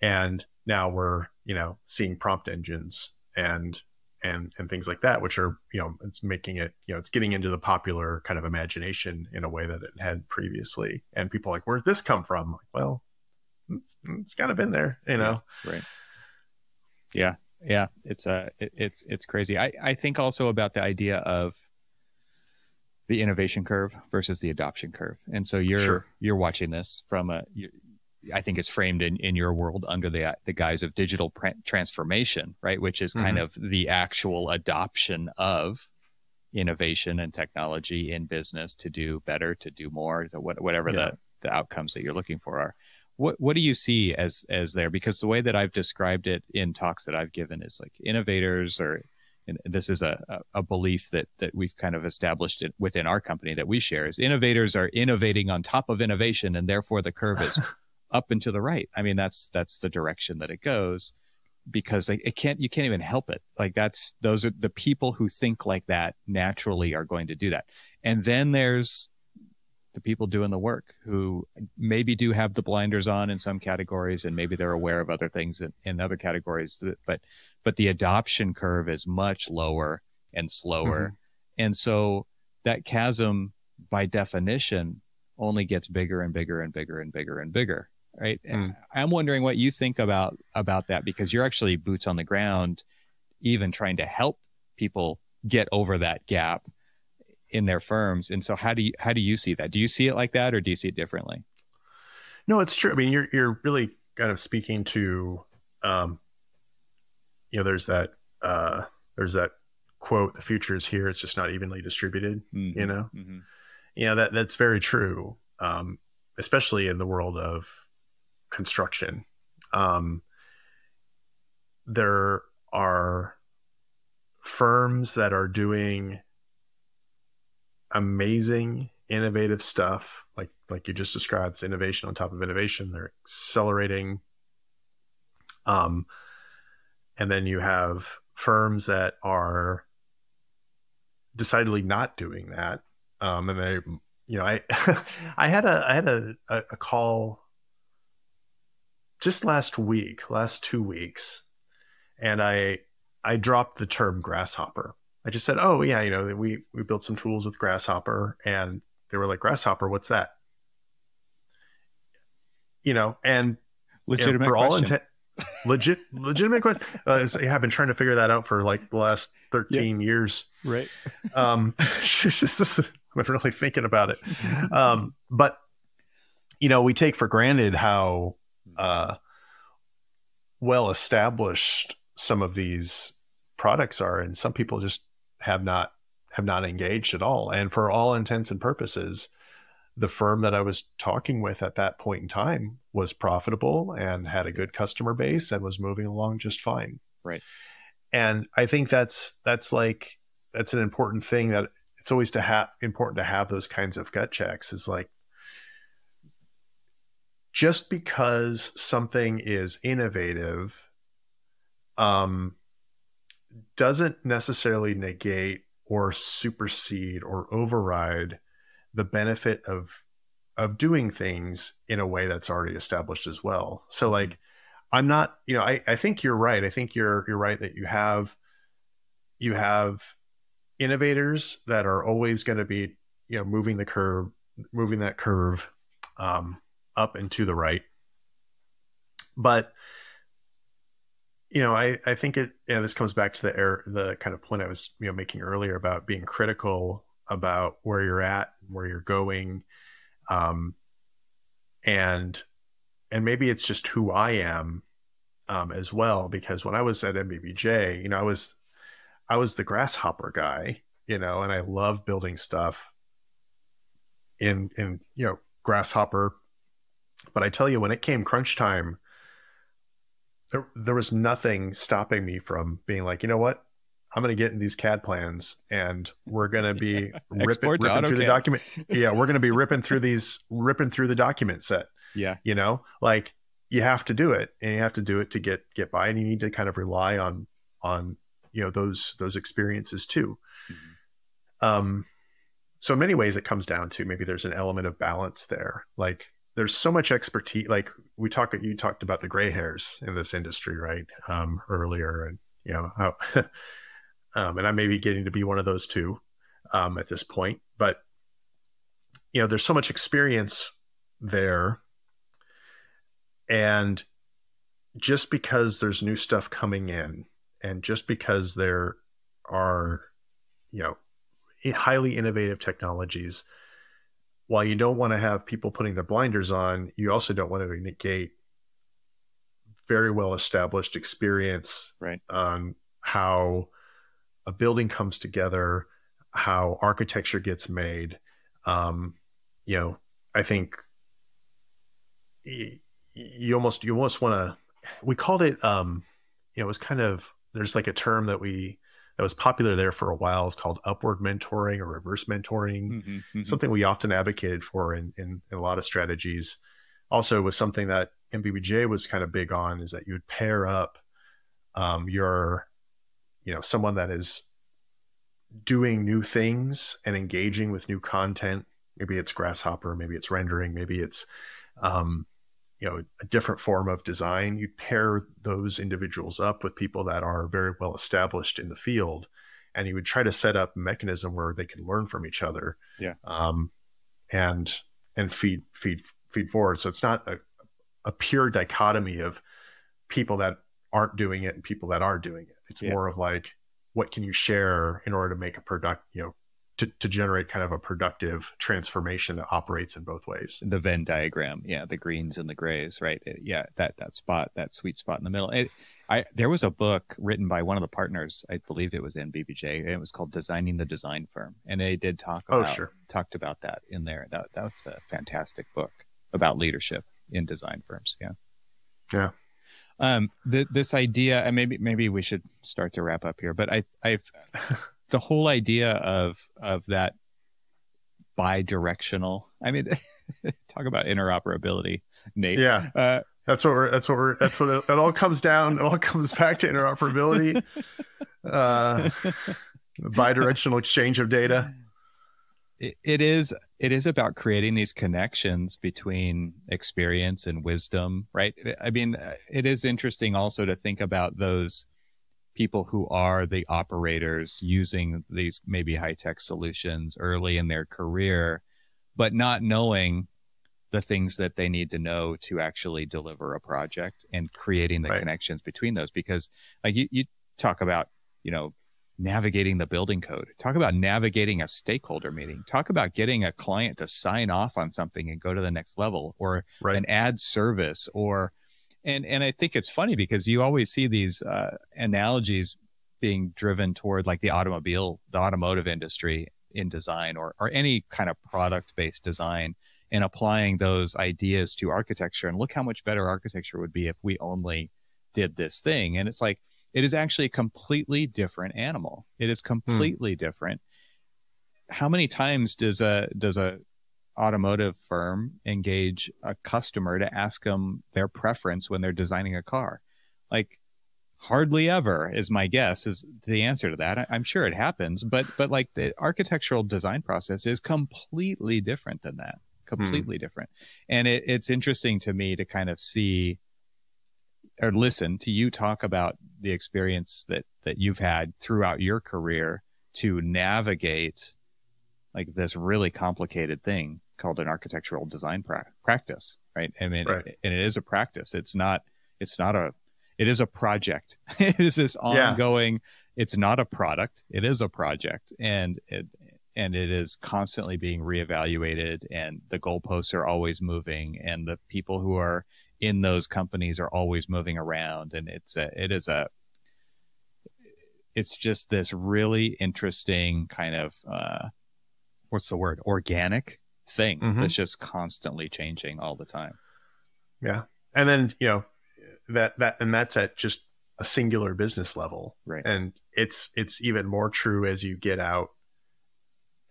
and now we're you know seeing prompt engines and and and things like that which are you know it's making it you know it's getting into the popular kind of imagination in a way that it had previously and people like where'd this come from like well it's, it's kind of been there you know right yeah yeah it's uh it, it's it's crazy i i think also about the idea of the innovation curve versus the adoption curve and so you're sure. you're watching this from a you, I think it's framed in, in your world under the the guise of digital pr- transformation, right? Which is kind mm-hmm. of the actual adoption of innovation and technology in business to do better, to do more, to what, whatever yeah. the, the outcomes that you're looking for are. What what do you see as as there? Because the way that I've described it in talks that I've given is like innovators or and this is a, a belief that that we've kind of established it within our company that we share is innovators are innovating on top of innovation and therefore the curve is up and to the right. I mean, that's that's the direction that it goes because like, it can't you can't even help it. Like that's those are the people who think like that naturally are going to do that. And then there's the people doing the work who maybe do have the blinders on in some categories and maybe they're aware of other things in, in other categories but but the adoption curve is much lower and slower mm-hmm. and so that chasm by definition only gets bigger and bigger and bigger and bigger and bigger right? Mm. I'm wondering what you think about about that because you're actually boots on the ground, even trying to help people get over that gap in their firms. And so, how do you how do you see that? Do you see it like that, or do you see it differently? No, it's true. I mean, you're you're really kind of speaking to, um, you know, there's that uh, there's that quote: "The future is here; it's just not evenly distributed." Mm-hmm. You know, mm-hmm. yeah, that that's very true. Um, especially in the world of construction. Um, there are firms that are doing amazing innovative stuff. Like like you just described it's innovation on top of innovation. They're accelerating. Um and then you have firms that are decidedly not doing that. Um and they you know i i had a i had a a call just last week, last two weeks, and I I dropped the term grasshopper. I just said, "Oh yeah, you know, we we built some tools with grasshopper," and they were like, "Grasshopper, what's that?" You know, and legitimate you know, for question. all intent, legit legitimate question. Uh, so, yeah, I've been trying to figure that out for like the last thirteen yeah. years. Right. um, I've been really thinking about it. Um, but you know, we take for granted how uh, well established some of these products are, and some people just have not have not engaged at all. And for all intents and purposes, the firm that I was talking with at that point in time was profitable and had a good customer base and was moving along just fine. Right. And I think that's that's like that's an important thing that it's always to have important to have those kinds of gut checks is like just because something is innovative um, doesn't necessarily negate or supersede or override the benefit of of doing things in a way that's already established as well. So mm-hmm. like I'm not, you know, I, I think you're right. I think you're you're right that you have you have innovators that are always going to be, you know, moving the curve, moving that curve. Um, up and to the right. But you know, I, I think it, know, this comes back to the air, the kind of point I was, you know, making earlier about being critical about where you're at, where you're going. Um, and, and maybe it's just who I am, um, as well, because when I was at NBBJ, you know, I was, I was the grasshopper guy, you know, and I love building stuff in, in, you know, grasshopper but I tell you, when it came crunch time, there, there was nothing stopping me from being like, you know what? I'm going to get in these CAD plans and we're going to be ripping, ripping through the document. Yeah, we're going to be ripping through these, ripping through the document set. Yeah. You know, like you have to do it and you have to do it to get, get by and you need to kind of rely on, on, you know, those, those experiences too. Mm-hmm. Um, so in many ways it comes down to maybe there's an element of balance there. Like there's so much expertise like we talk you talked about the gray hairs in this industry right um, earlier and you know how um, and i may be getting to be one of those too um, at this point but you know there's so much experience there. And just because there's new stuff coming in and just because there are you know highly innovative technologies while you don't want to have people putting their blinders on, you also don't want to negate very well established experience right. on how a building comes together, how architecture gets made. Um, you know, I think you, you almost you almost want to. We called it. Um, you know, it was kind of there's like a term that we that was popular there for a while. It's called upward mentoring or reverse mentoring, mm-hmm, mm-hmm. something we often advocated for in, in, in, a lot of strategies. Also, was something that NBBJ was kind of big on is that you would pair up um, your, you know, someone that is doing new things and engaging with new content. Maybe it's Grasshopper, maybe it's rendering, maybe it's um, you know a different form of design. You pair those individuals up with people that are very well established in the field and you would try to set up a mechanism where they can learn from each other yeah. um, and and feed feed feed forward. So it's not a, a pure dichotomy of people that aren't doing it and people that are doing it. It's yeah. more of like what can you share in order to make a product you know to, to generate kind of a productive transformation that operates in both ways. The Venn diagram, yeah, the greens and the grays, right? Yeah, that that spot, that sweet spot in the middle. It, I there was a book written by one of the partners, I believe it was NBBJ, and it was called "Designing the Design Firm," and they did talk oh, about oh, sure. talked about that in there. That that was a fantastic book about leadership in design firms. Yeah, yeah. Um, the, this idea, and maybe maybe we should start to wrap up here, but I I've the whole idea of of that bi-directional i mean talk about interoperability nate. Yeah. Uh, that's what we're that's what we're that's what it, it, all comes down it all comes back to interoperability. Uh bi-directional exchange of data. It, it is it is about creating these connections between experience and wisdom right? I mean it is interesting also to think about those people who are the operators using these maybe high tech solutions early in their career, but not knowing the things that they need to know to actually deliver a project and creating the right. connections between those. Because like you, you talk about, you know, navigating the building code, talk about navigating a stakeholder meeting, talk about getting a client to sign off on something and go to the next level or right. an ad service or and and I think it's funny because you always see these uh, analogies being driven toward like the automobile, the automotive industry in design or or any kind of product based design and applying those ideas to architecture and look how much better architecture would be if we only did this thing and it's like it is actually a completely different animal it is hmm. completely hmm. different how many times does a does a automotive firm engage a customer to ask them their preference when they're designing a car? Like hardly ever is my guess is the answer to that. I, am sure it happens, but but like the architectural design process is completely different than that. Completely hmm. different. And it, it's interesting to me to kind of see or listen to you talk about the experience that that you've had throughout your career to navigate like this really complicated thing called an architectural design pra- practice, right? I mean, right. and it is a practice. It's not. It's not a. It is a project. it is this ongoing. Yeah. It's not a product. It is a project, and it and it is constantly being reevaluated, and the goalposts are always moving, and the people who are in those companies are always moving around, and it's a. It is a it's just this really interesting kind of uh, what's the word organic thing mm-hmm. that's just constantly changing all the time. Yeah. And then, you know, that that and that's at just a singular business level. Right. And it's it's even more true as you get out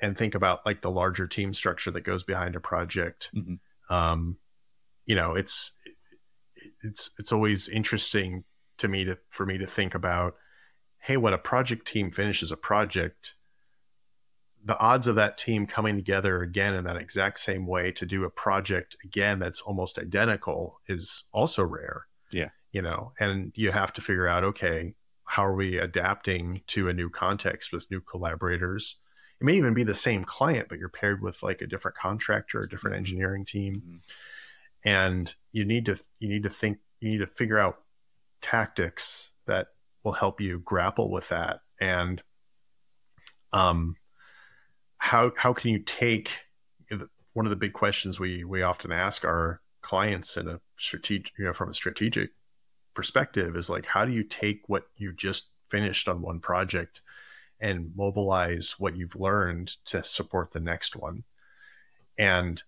and think about like the larger team structure that goes behind a project. Mm-hmm. Um, you know, it's it's it's always interesting to me to for me to think about, hey, when a project team finishes a project, the odds of that team coming together again in that exact same way to do a project again that's almost identical is also rare. Yeah. You know, and you have to figure out, okay, how are we adapting to a new context with new collaborators? It may even be the same client, but you're paired with like a different contractor, a different mm-hmm. engineering team. Mm-hmm. And you need to you need to think you need to figure out tactics that will help you grapple with that and um how how can you take one of the big questions we we often ask our clients in a strategic you know from a strategic perspective is like how do you take what you just finished on one project and mobilize what you've learned to support the next one? And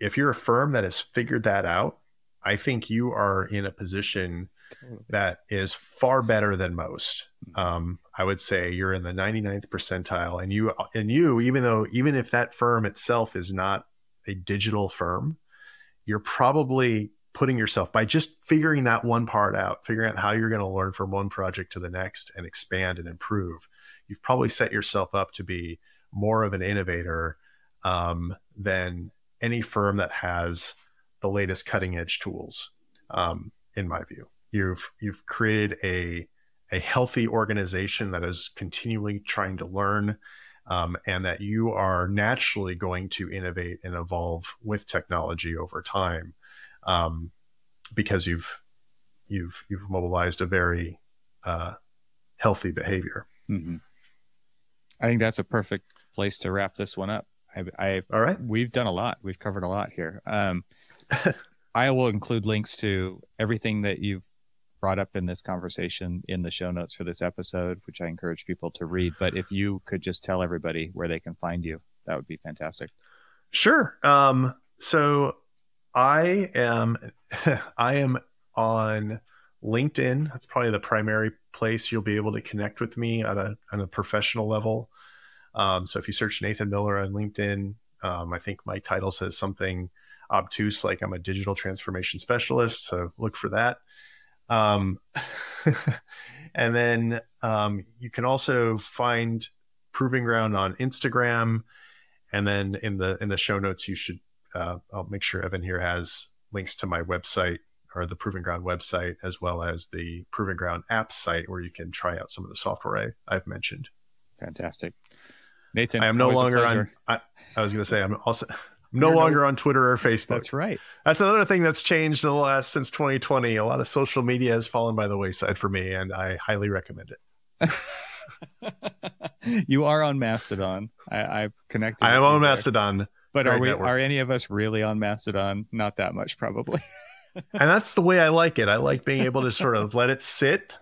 if you're a firm that has figured that out i think you are in a position that is far better than most. Um, I would say you're in the 99th percentile, and you and you, even though even if that firm itself is not a digital firm, you're probably putting yourself by just figuring that one part out, figuring out how you're going to learn from one project to the next and expand and improve. You've probably set yourself up to be more of an innovator um, than any firm that has the latest cutting edge tools, um, in my view. You've you've created a a healthy organization that is continually trying to learn, um, and that you are naturally going to innovate and evolve with technology over time, um, because you've you've you've mobilized a very uh, healthy behavior. Mm-hmm. I think that's a perfect place to wrap this one up. I, I all right. We've done a lot. We've covered a lot here. Um, I will include links to everything that you've brought up in this conversation in the show notes for this episode, which I encourage people to read. But if you could just tell everybody where they can find you, that would be fantastic. Sure. Um, so I am I am on LinkedIn. That's probably the primary place you'll be able to connect with me at a on a professional level. Um, so if you search Nathan Miller on LinkedIn, um, I think my title says something obtuse like I'm a digital transformation specialist. So look for that. Um, and then um, you can also find Proving Ground on Instagram. And then in the in the show notes, you should uh, I'll make sure Evan here has links to my website or the Proving Ground website, as well as the Proving Ground app site where you can try out some of the software I, I've mentioned. Fantastic. Nathan, I am no longer on. I, I was going to say I'm also no You're longer no, on Twitter or Facebook. That's right. That's another thing that's changed in the last since 2020. A lot of social media has fallen by the wayside for me, and I highly recommend it. you are on Mastodon. I, have connected. I am on there. Mastodon. But are we? Network. Are any of us really on Mastodon? Not that much, probably. and that's the way I like it. I like being able to sort of let it sit,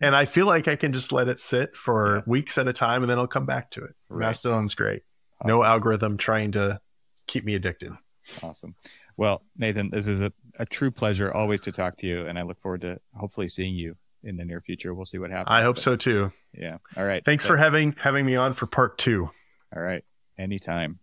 and I feel like I can just let it sit for yeah. weeks at a time, and then I'll come back to it. Right. Mastodon's great. Awesome. No algorithm trying to keep me addicted. Awesome. Well, Nathan, this is a, a true pleasure always to talk to you, and I look forward to hopefully seeing you in the near future. We'll see what happens. I hope but, so too. Yeah. All right. Thanks, Thanks for having having me on for part two. All right. Anytime.